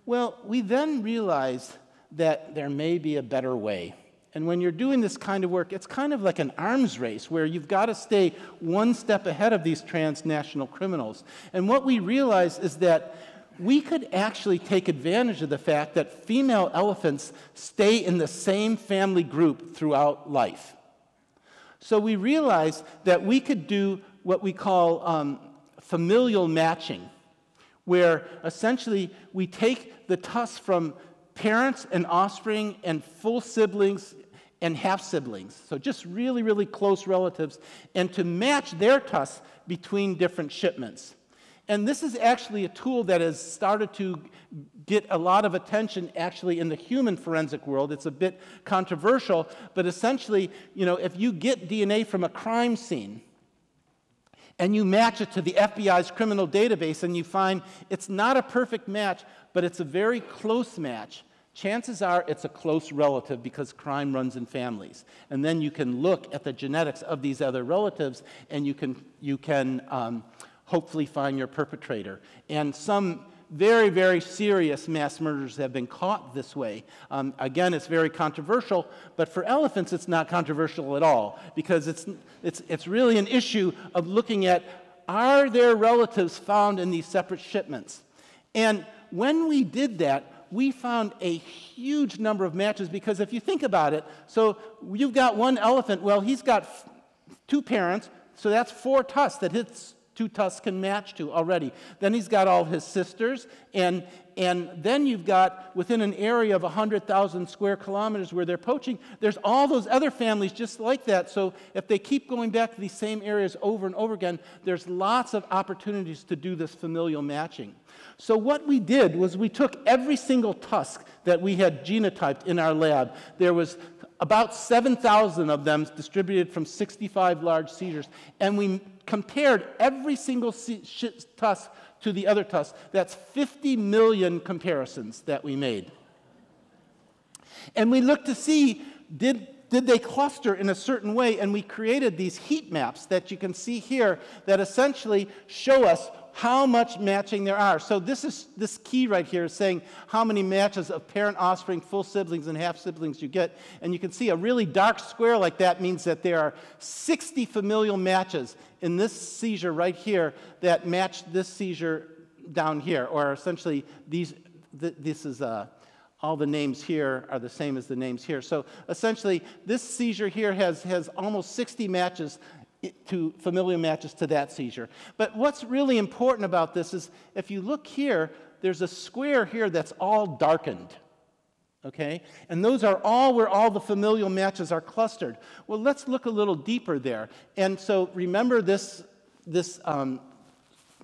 Well, we then realized that there may be a better way. And when you're doing this kind of work, it's kind of like an arms race where you've got to stay one step ahead of these transnational criminals. And what we realized is that we could actually take advantage of the fact that female elephants stay in the same family group throughout life. So we realized that we could do what we call um, familial matching, where essentially we take the tusks from parents and offspring and full siblings and half siblings, so just really, really close relatives, and to match their tusks between different shipments. And this is actually a tool that has started to get a lot of attention actually in the human forensic world. It's a bit controversial, but essentially, you know, if you get DNA from a crime scene and you match it to the FBI's criminal database and you find it's not a perfect match, but it's a very close match, chances are it's a close relative because crime runs in families. And then you can look at the genetics of these other relatives and you can, you can um, hopefully find your perpetrator. And some very, very serious mass murders have been caught this way. Um, again, it's very controversial, but for elephants, it's not controversial at all because it's, it's, it's really an issue of looking at are there relatives found in these separate shipments? And when we did that, we found a huge number of matches because if you think about it, so you've got one elephant, well, he's got two parents, so that's four tusks that his two tusks can match to already. Then he's got all his sisters, and, and then you've got within an area of 100,000 square kilometers where they're poaching, there's all those other families just like that. So if they keep going back to these same areas over and over again, there's lots of opportunities to do this familial matching. So what we did was we took every single tusk that we had genotyped in our lab. There was about 7,000 of them distributed from 65 large seizures, and we compared every single tusk to the other tusk. That's 50 million comparisons that we made. And we looked to see did, did they cluster in a certain way, and we created these heat maps that you can see here that essentially show us how much matching there are. So this is this key right here is saying how many matches of parent offspring, full siblings, and half siblings you get. And you can see a really dark square like that means that there are 60 familial matches in this seizure right here that match this seizure down here, or essentially these. Th this is uh, all the names here are the same as the names here. So essentially, this seizure here has, has almost 60 matches to familial matches to that seizure. But what's really important about this is if you look here, there's a square here that's all darkened. Okay? And those are all where all the familial matches are clustered. Well, let's look a little deeper there. And so remember this, this um,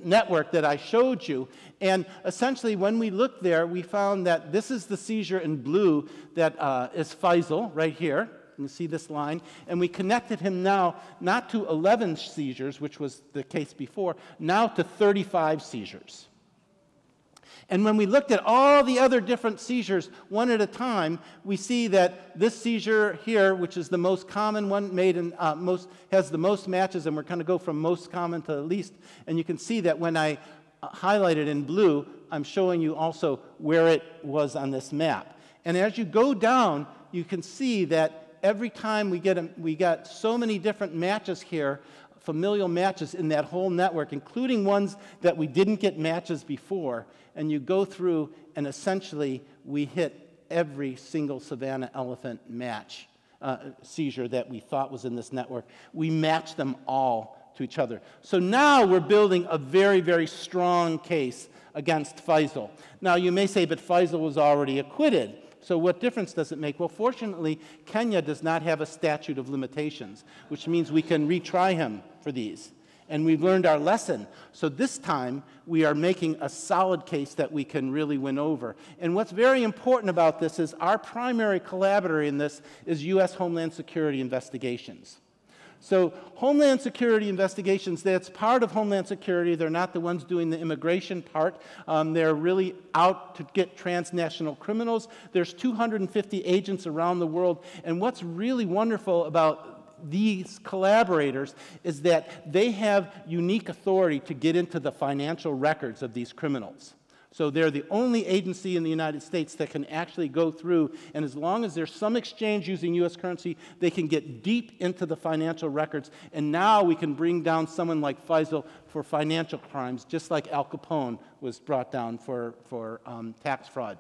network that I showed you. And essentially, when we looked there, we found that this is the seizure in blue that uh, is Faisal right here. You can see this line? And we connected him now not to 11 seizures, which was the case before, now to 35 seizures. And when we looked at all the other different seizures one at a time, we see that this seizure here, which is the most common one, made in uh, most has the most matches, and we're going to go from most common to least. And you can see that when I uh, highlight it in blue, I'm showing you also where it was on this map. And as you go down, you can see that every time we get, a, we got so many different matches here, familial matches in that whole network, including ones that we didn't get matches before. And you go through, and essentially, we hit every single savanna elephant match uh, seizure that we thought was in this network. We match them all to each other. So now we're building a very, very strong case against Faisal. Now, you may say, but Faisal was already acquitted. So, what difference does it make? Well, fortunately, Kenya does not have a statute of limitations, which means we can retry him for these. And we've learned our lesson. So, this time, we are making a solid case that we can really win over. And what's very important about this is our primary collaborator in this is U.S. Homeland Security investigations. So, Homeland Security investigations, that's part of Homeland Security. They're not the ones doing the immigration part. Um, they're really out to get transnational criminals. There's 250 agents around the world. And what's really wonderful about these collaborators is that they have unique authority to get into the financial records of these criminals. So they're the only agency in the United States that can actually go through, and as long as there's some exchange using US currency, they can get deep into the financial records. And now we can bring down someone like Faisal for financial crimes, just like Al Capone was brought down for, for um, tax fraud.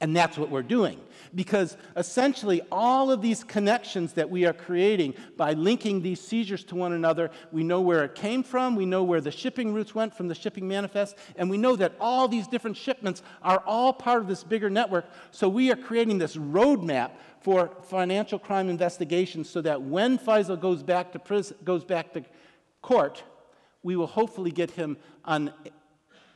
And that's what we're doing. Because essentially, all of these connections that we are creating by linking these seizures to one another, we know where it came from, we know where the shipping routes went from the shipping manifest, and we know that all these different shipments are all part of this bigger network. So we are creating this roadmap for financial crime investigations so that when Faisal goes back to prison, goes back to court, we will hopefully get him on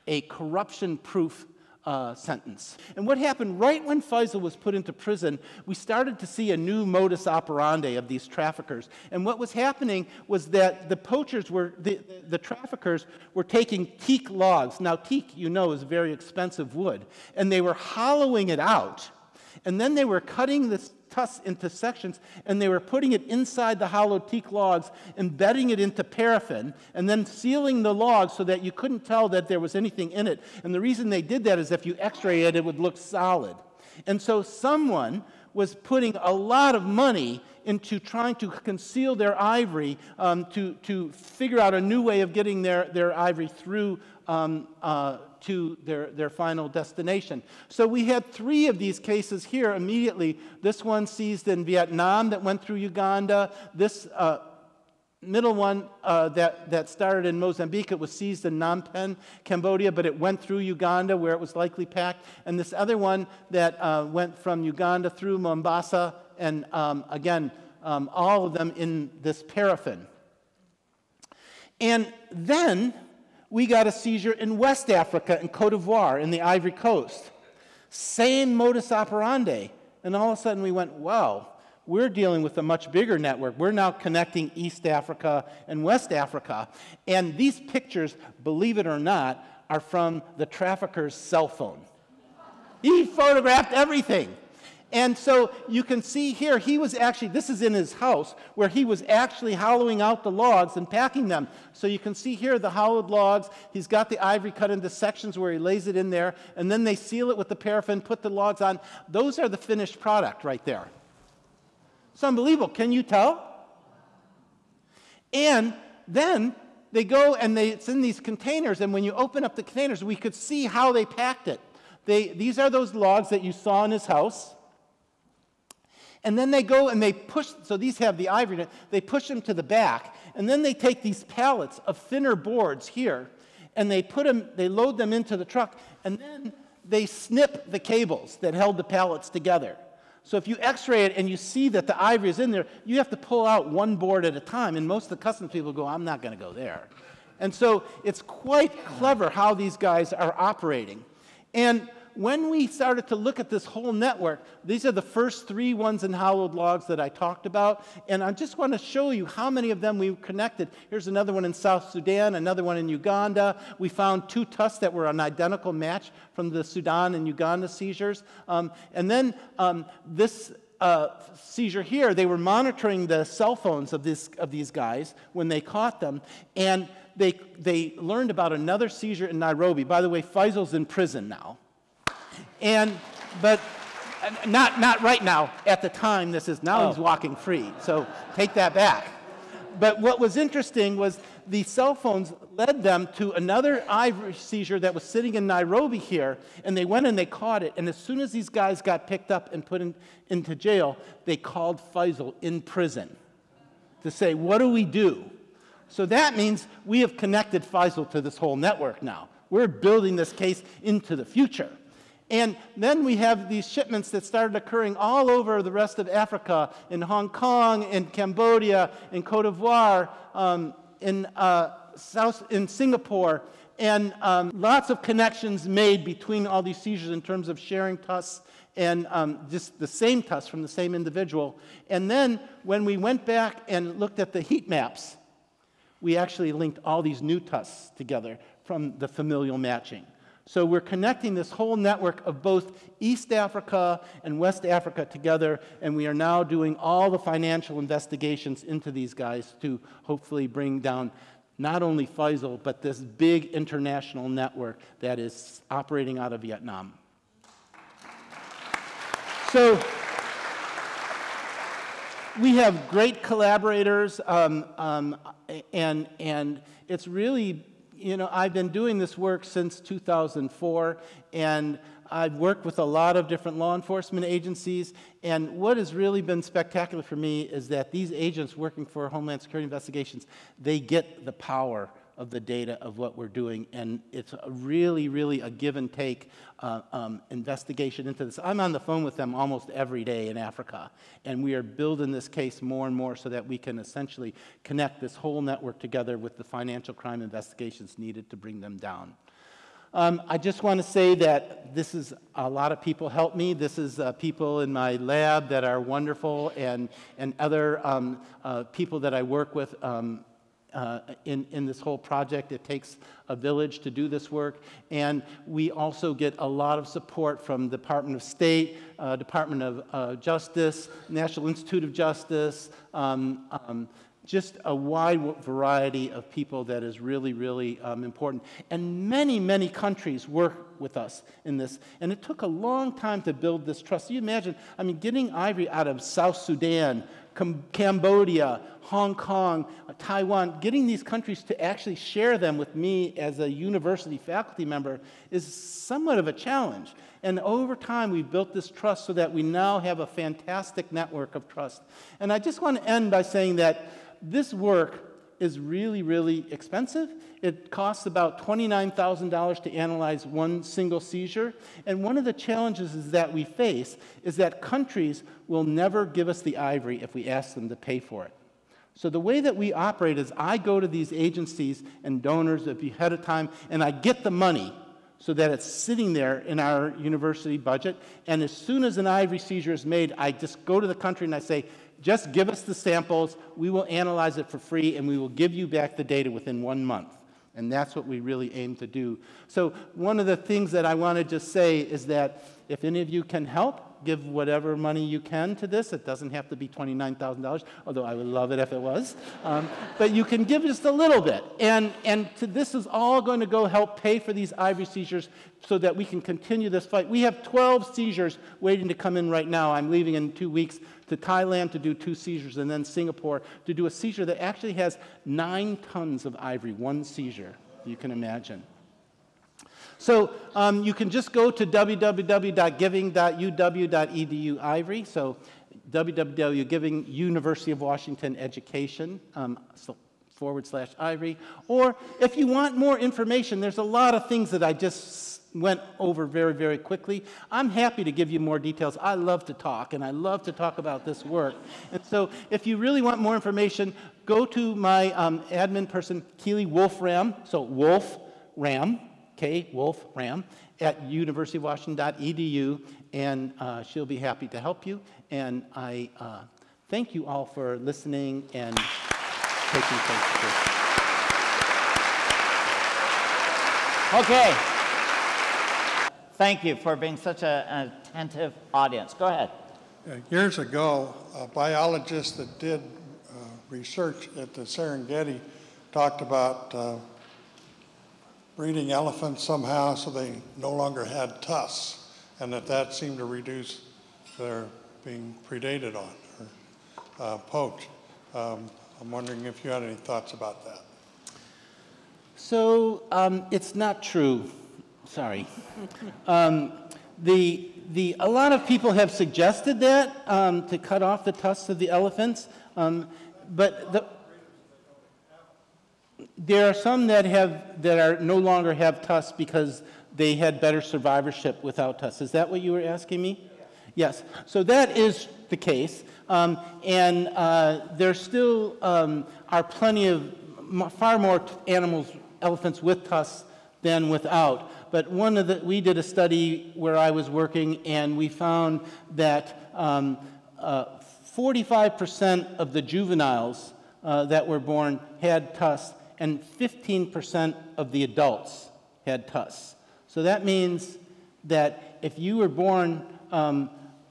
a corruption proof uh, sentence. And what happened right when Faisal was put into prison, we started to see a new modus operandi of these traffickers. And what was happening was that the poachers were, the, the traffickers were taking teak logs. Now, teak, you know, is very expensive wood. And they were hollowing it out. And then they were cutting this tuss into sections, and they were putting it inside the hollow teak logs, embedding it into paraffin, and then sealing the logs so that you couldn't tell that there was anything in it. And the reason they did that is if you x ray it, it would look solid. And so someone was putting a lot of money into trying to conceal their ivory um, to, to figure out a new way of getting their, their ivory through um, uh, to their, their final destination. So we had three of these cases here immediately. This one seized in Vietnam that went through Uganda. This uh, middle one uh, that, that started in Mozambique, it was seized in Phnom Penh, Cambodia, but it went through Uganda where it was likely packed. And this other one that uh, went from Uganda through Mombasa, and um, again, um, all of them in this paraffin. And then we got a seizure in West Africa, in Cote d'Ivoire, in the Ivory Coast. Same modus operandi. And all of a sudden we went, wow, we're dealing with a much bigger network. We're now connecting East Africa and West Africa. And these pictures, believe it or not, are from the trafficker's cell phone. He photographed everything. And so you can see here, he was actually, this is in his house, where he was actually hollowing out the logs and packing them. So you can see here the hollowed logs. He's got the ivory cut into sections where he lays it in there, and then they seal it with the paraffin, put the logs on. Those are the finished product right there. It's unbelievable. Can you tell? And then they go and they, it's in these containers, and when you open up the containers, we could see how they packed it. They, these are those logs that you saw in his house. And then they go and they push, so these have the ivory in it, they push them to the back. And then they take these pallets of thinner boards here and they put them, they load them into the truck, and then they snip the cables that held the pallets together. So if you x-ray it and you see that the ivory is in there, you have to pull out one board at a time. And most of the customs people go, I'm not going to go there. And so it's quite clever how these guys are operating. And when we started to look at this whole network, these are the first three ones in hollowed logs that I talked about. And I just want to show you how many of them we connected. Here's another one in South Sudan, another one in Uganda. We found two tusks that were an identical match from the Sudan and Uganda seizures. Um, and then um, this uh, seizure here, they were monitoring the cell phones of, this, of these guys when they caught them, and they, they learned about another seizure in Nairobi. By the way, Faisal's in prison now. And, but not, not right now. At the time, this is now oh. he's walking free. So take that back. But what was interesting was the cell phones led them to another ivory seizure that was sitting in Nairobi here, and they went and they caught it. And as soon as these guys got picked up and put in, into jail, they called Faisal in prison to say, What do we do? So that means we have connected Faisal to this whole network now. We're building this case into the future. And then we have these shipments that started occurring all over the rest of Africa, in Hong Kong, in Cambodia, in Cote d'Ivoire, um, in, uh, South, in Singapore. and um, lots of connections made between all these seizures in terms of sharing tusks and um, just the same tusks from the same individual. And then when we went back and looked at the heat maps, we actually linked all these new tusks together from the familial matching. So we're connecting this whole network of both East Africa and West Africa together, and we are now doing all the financial investigations into these guys to hopefully bring down not only Faisal, but this big international network that is operating out of Vietnam. So we have great collaborators, um, um, and, and it's really you know, I've been doing this work since 2004, and I've worked with a lot of different law enforcement agencies. And what has really been spectacular for me is that these agents working for Homeland Security investigations, they get the power of the data of what we're doing. And it's really, really a give and take uh, um, investigation into this. I'm on the phone with them almost every day in Africa. And we are building this case more and more so that we can essentially connect this whole network together with the financial crime investigations needed to bring them down. Um, I just want to say that this is a lot of people help me. This is uh, people in my lab that are wonderful, and and other um, uh, people that I work with um, uh, in, in this whole project. It takes a village to do this work. And we also get a lot of support from the Department of State, uh, Department of uh, Justice, National Institute of Justice, um, um, just a wide variety of people that is really, really um, important. And many, many countries work with us in this. And it took a long time to build this trust. You imagine, I mean, getting ivory out of South Sudan, Cambodia, Hong Kong, Taiwan, getting these countries to actually share them with me as a university faculty member is somewhat of a challenge. And over time, we've built this trust so that we now have a fantastic network of trust. And I just want to end by saying that this work is really, really expensive. It costs about $29,000 to analyze one single seizure. And one of the challenges is that we face is that countries will never give us the ivory if we ask them to pay for it. So the way that we operate is I go to these agencies and donors ahead of time, and I get the money so that it's sitting there in our university budget. And as soon as an ivory seizure is made, I just go to the country and I say, just give us the samples, we will analyze it for free, and we will give you back the data within one month. And that's what we really aim to do. So, one of the things that I want to just say is that if any of you can help, give whatever money you can to this. It doesn't have to be $29,000, although I would love it if it was. Um, but you can give just a little bit. And, and to, this is all going to go help pay for these ivory seizures so that we can continue this fight. We have 12 seizures waiting to come in right now. I'm leaving in two weeks to Thailand to do two seizures, and then Singapore to do a seizure that actually has nine tons of ivory, one seizure, you can imagine. So um, you can just go to www.giving.uw.edu ivory. So www.giving University of Washington Education um, forward slash ivory. Or if you want more information, there's a lot of things that I just went over very, very quickly. I'm happy to give you more details. I love to talk, and I love to talk about this work. And so if you really want more information, go to my um, admin person, Keely Wolfram, so Wolf Ram, K. Wolf Ram at universitywashington.edu, and uh, she'll be happy to help you. And I uh, thank you all for listening and taking place. Okay. Thank you for being such a, an attentive audience. Go ahead. Years ago, a biologist that did uh, research at the Serengeti talked about uh, breeding elephants somehow so they no longer had tusks, and that that seemed to reduce their being predated on or uh, poached. Um, I'm wondering if you had any thoughts about that. So um, it's not true. Sorry. um, the, the, a lot of people have suggested that um, to cut off the tusks of the elephants, um, but the, there are some that have that are no longer have tusks because they had better survivorship without tusks. Is that what you were asking me? Yes. So that is the case, um, and uh, there still um, are plenty of far more animals, elephants with tusks than without. But one of the, we did a study where I was working, and we found that um, uh, 45% of the juveniles uh, that were born had tusks, and 15% of the adults had tusks. So that means that if you were born um,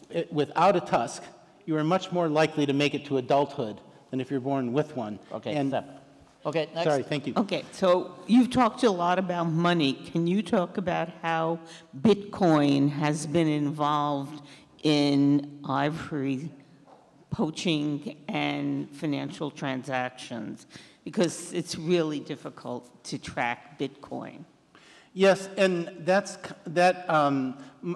it- without a tusk, you are much more likely to make it to adulthood than if you're born with one. Okay, And, step. Okay, next. sorry, thank you. Okay, so you've talked a lot about money. Can you talk about how Bitcoin has been involved in ivory poaching and financial transactions? Because it's really difficult to track Bitcoin. Yes, and that's, that, um, m-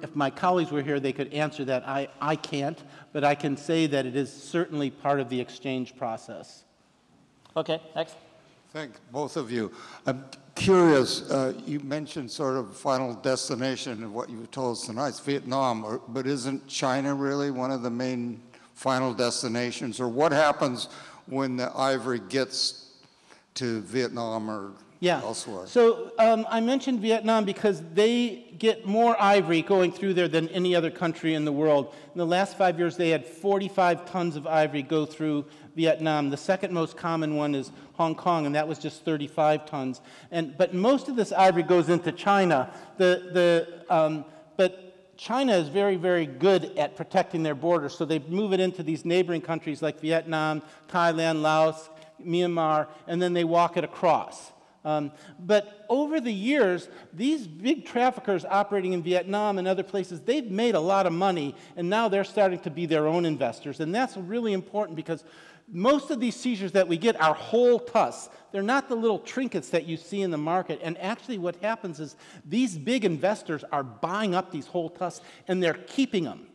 if my colleagues were here, they could answer that. I, I can't, but I can say that it is certainly part of the exchange process. Okay, next. Thank both of you. I'm curious, uh, you mentioned sort of final destination of what you told us tonight, it's Vietnam, or- but isn't China really one of the main final destinations? Or what happens when the ivory gets to Vietnam or Yeah. elsewhere? So um, I mentioned Vietnam because they get more ivory going through there than any other country in the world. In the last five years, they had 45 tons of ivory go through Vietnam. The second most common one is Hong Kong, and that was just 35 tons. And, but most of this ivory goes into China. The, the, um, but China is very, very good at protecting their borders, so they move it into these neighboring countries like Vietnam, Thailand, Laos, Myanmar, and then they walk it across. Um, but over the years, these big traffickers operating in Vietnam and other places, they've made a lot of money, and now they're starting to be their own investors. And that's really important because most of these seizures that we get are whole tusks. They're not the little trinkets that you see in the market. And actually, what happens is these big investors are buying up these whole tusks and they're keeping them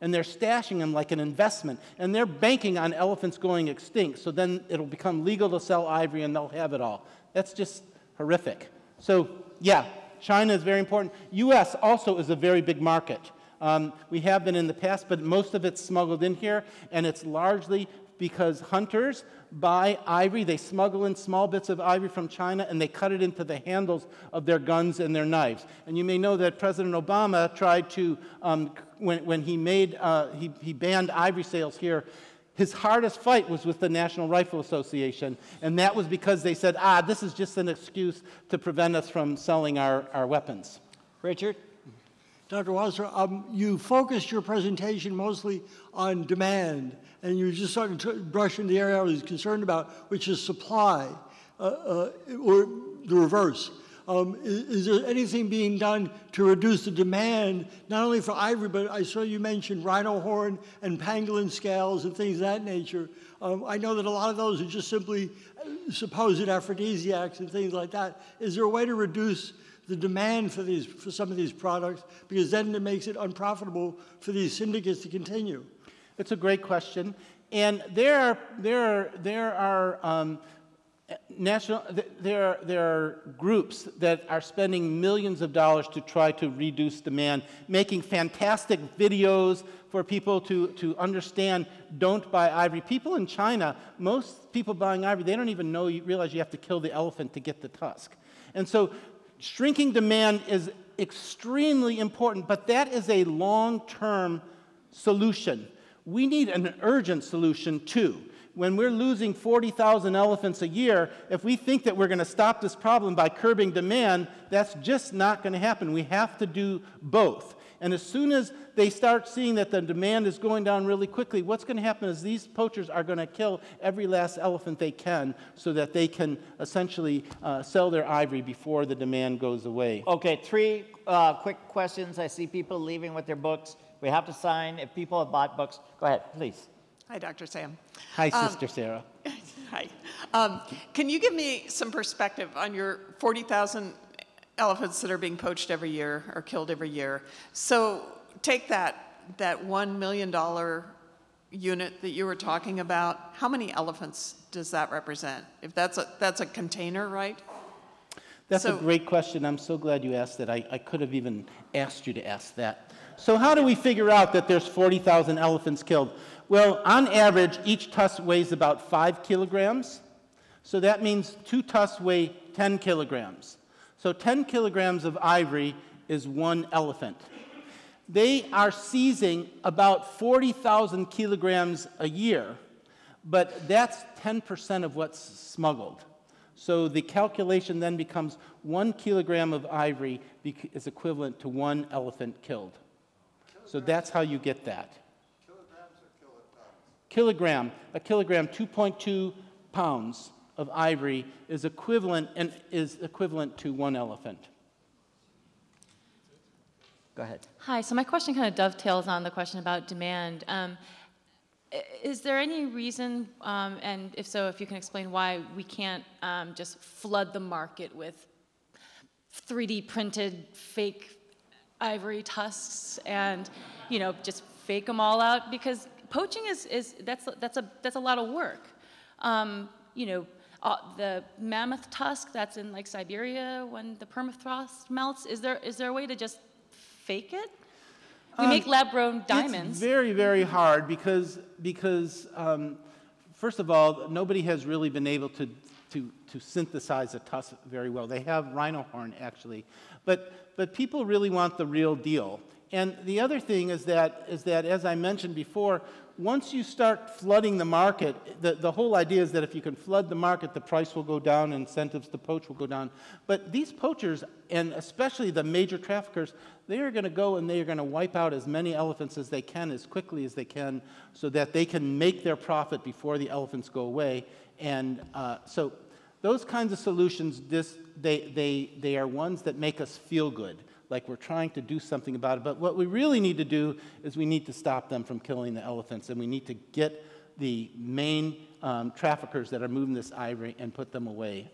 and they're stashing them like an investment, and they're banking on elephants going extinct. So then it'll become legal to sell ivory, and they'll have it all. That's just horrific. So yeah, China is very important. U.S. also is a very big market. Um, we have been in the past, but most of it's smuggled in here, and it's largely because hunters buy ivory. They smuggle in small bits of ivory from China and they cut it into the handles of their guns and their knives. And you may know that President Obama tried to, um, when, when he made, uh, he, he banned ivory sales here, his hardest fight was with the National Rifle Association. And that was because they said, ah, this is just an excuse to prevent us from selling our, our weapons. Richard? Dr. Wasser, um, you focused your presentation mostly on demand, and you're just started to brush in the area I was concerned about, which is supply, uh, uh, or the reverse. Um, is, is there anything being done to reduce the demand, not only for ivory, but I saw you mentioned rhino horn and pangolin scales and things of that nature. Um, I know that a lot of those are just simply uh, supposed aphrodisiacs and things like that. Is there a way to reduce the demand for these for some of these products because then it makes it unprofitable for these syndicates to continue. It's a great question. And there are, there are, there are um, national, there are, there are groups that are spending millions of dollars to try to reduce demand, making fantastic videos for people to, to understand don't buy ivory. People in China, most people buying ivory, they don't even know, you realize you have to kill the elephant to get the tusk. And so shrinking demand is extremely important, but that is a long term solution. We need an urgent solution too. When we're losing 40,000 elephants a year, if we think that we're going to stop this problem by curbing demand, that's just not going to happen. We have to do both. And as soon as they start seeing that the demand is going down really quickly, what's going to happen is these poachers are going to kill every last elephant they can so that they can essentially uh, sell their ivory before the demand goes away. Okay, three uh, quick questions. I see people leaving with their books. We have to sign. If people have bought books, go ahead, please. Hi, Dr. Sam. Hi, Sister Sarah. Hi. Um, can you give me some perspective on your 40,000 elephants that are being poached every year or killed every year? So take that, that $1 million unit that you were talking about. How many elephants does that represent? If that's a, that's a container, right? That's a great question. I'm so glad you asked that. I, I could have even asked you to ask that. So, how do we figure out that there's 40,000 elephants killed? Well, on average, each tusk weighs about five kilograms. So that means two tusks weigh 10 kilograms. So So 10 kilograms of ivory is one elephant. They are seizing about 40,000 kilograms a year, but that's 10% of what's smuggled. So the calculation then becomes one kilogram of ivory is equivalent to one elephant killed. So that's how you get that. Kilogram, a kilogram, 2.2 pounds of ivory is equivalent and is equivalent to one elephant. Go ahead. Hi, so my question kind of dovetails on the question about demand. Um, is there any reason, um, and if so, if you can explain why we can't um, just flood the market with 3D printed fake ivory tusks and, you know, just fake them all out? Because poaching is, is that's, that's, a, that's a lot of work. Um, you know, uh, the mammoth tusk that's in like Siberia when the permafrost melts, is there, is there a way to just fake it? We make lab-grown diamonds. It's very, very hard because, because um, first of all, nobody has really been able to, to, to synthesize a tusk very well. They have rhino horn, actually. But, but people really want the real deal. And the other thing is that, is that, as I mentioned before, once you start flooding the market, the, the whole idea is that if you can flood the market, the price will go down, incentives to poach will go down. But these poachers, and especially the major traffickers, they are going to go and they are going to wipe out as many elephants as they can, as quickly as they can, so that they can make their profit before the elephants go away. And uh, so those kinds of solutions, this, they, they, they are ones that make us feel good like we're trying to do something about it. But what we really need to do is we need to stop them from killing the elephants, and we need to get the main um, traffickers that are moving this ivory and put them away.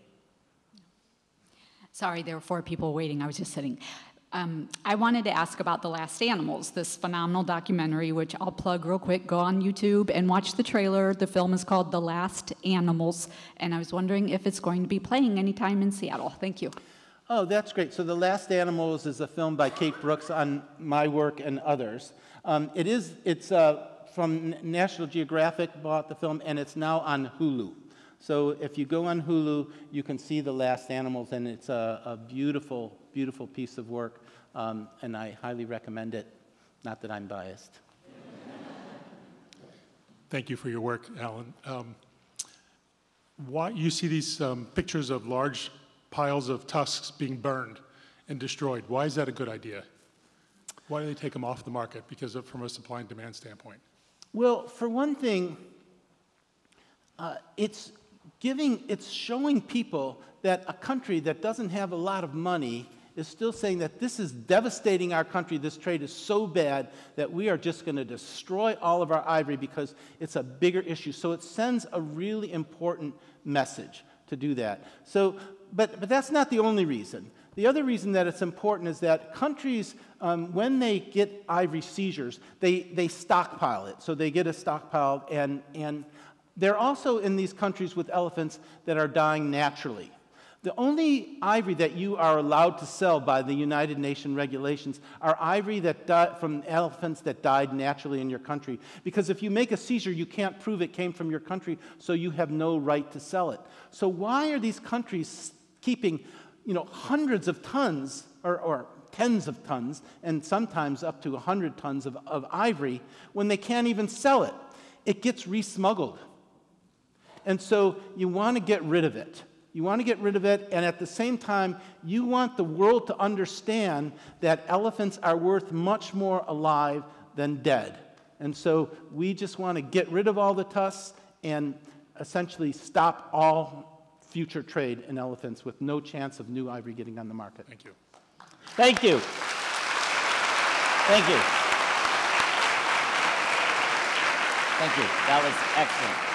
Sorry, there were four people waiting. I was just sitting. Um, I wanted to ask about The Last Animals, this phenomenal documentary, which I'll plug real quick. Go on YouTube and watch the trailer. The film is called The Last Animals, and I was wondering if it's going to be playing anytime in Seattle. Thank you. Oh, that's great. So, The Last Animals is a film by Kate Brooks on my work and others. Um, it is, it's uh, from National Geographic, bought the film, and it's now on Hulu. So, if you go on Hulu, you can see The Last Animals, and it's a, a beautiful, beautiful piece of work, um, and I highly recommend it. Not that I'm biased. Thank you for your work, Alan. Um, why you see these um, pictures of large piles of tusks being burned and destroyed? Why is that a good idea? Why do they take them off the market? Because of, from a supply and demand standpoint. Well, for one thing, uh, it's giving, it's showing people that a country that doesn't have a lot of money is still saying that this is devastating our country. This trade is so bad that we are just going to destroy all of our ivory because it's a bigger issue. So it sends a really important message to do that. So, but, but that's not the only reason. The other reason that it's important is that countries, um, when they get ivory seizures, they, they stockpile it. So they get a stockpile, and, and they're also in these countries with elephants that are dying naturally. The only ivory that you are allowed to sell by the United Nations regulations are ivory that from elephants that died naturally in your country. Because if you make a seizure, you can't prove it came from your country, so you have no right to sell it. So why are these countries keeping, you know, hundreds of tons or, or tens of tons, and sometimes up to 100 tons of, of ivory when they can't even sell it? It gets resmuggled. And so you want to get rid of it. You want to get rid of it, and at the same time, you want the world to understand that elephants are worth much more alive than dead. And so we just want to get rid of all the tusks and essentially stop all future trade in elephants with no chance of new ivory getting on the market. Thank you. Thank you. Thank you. Thank you. That was excellent.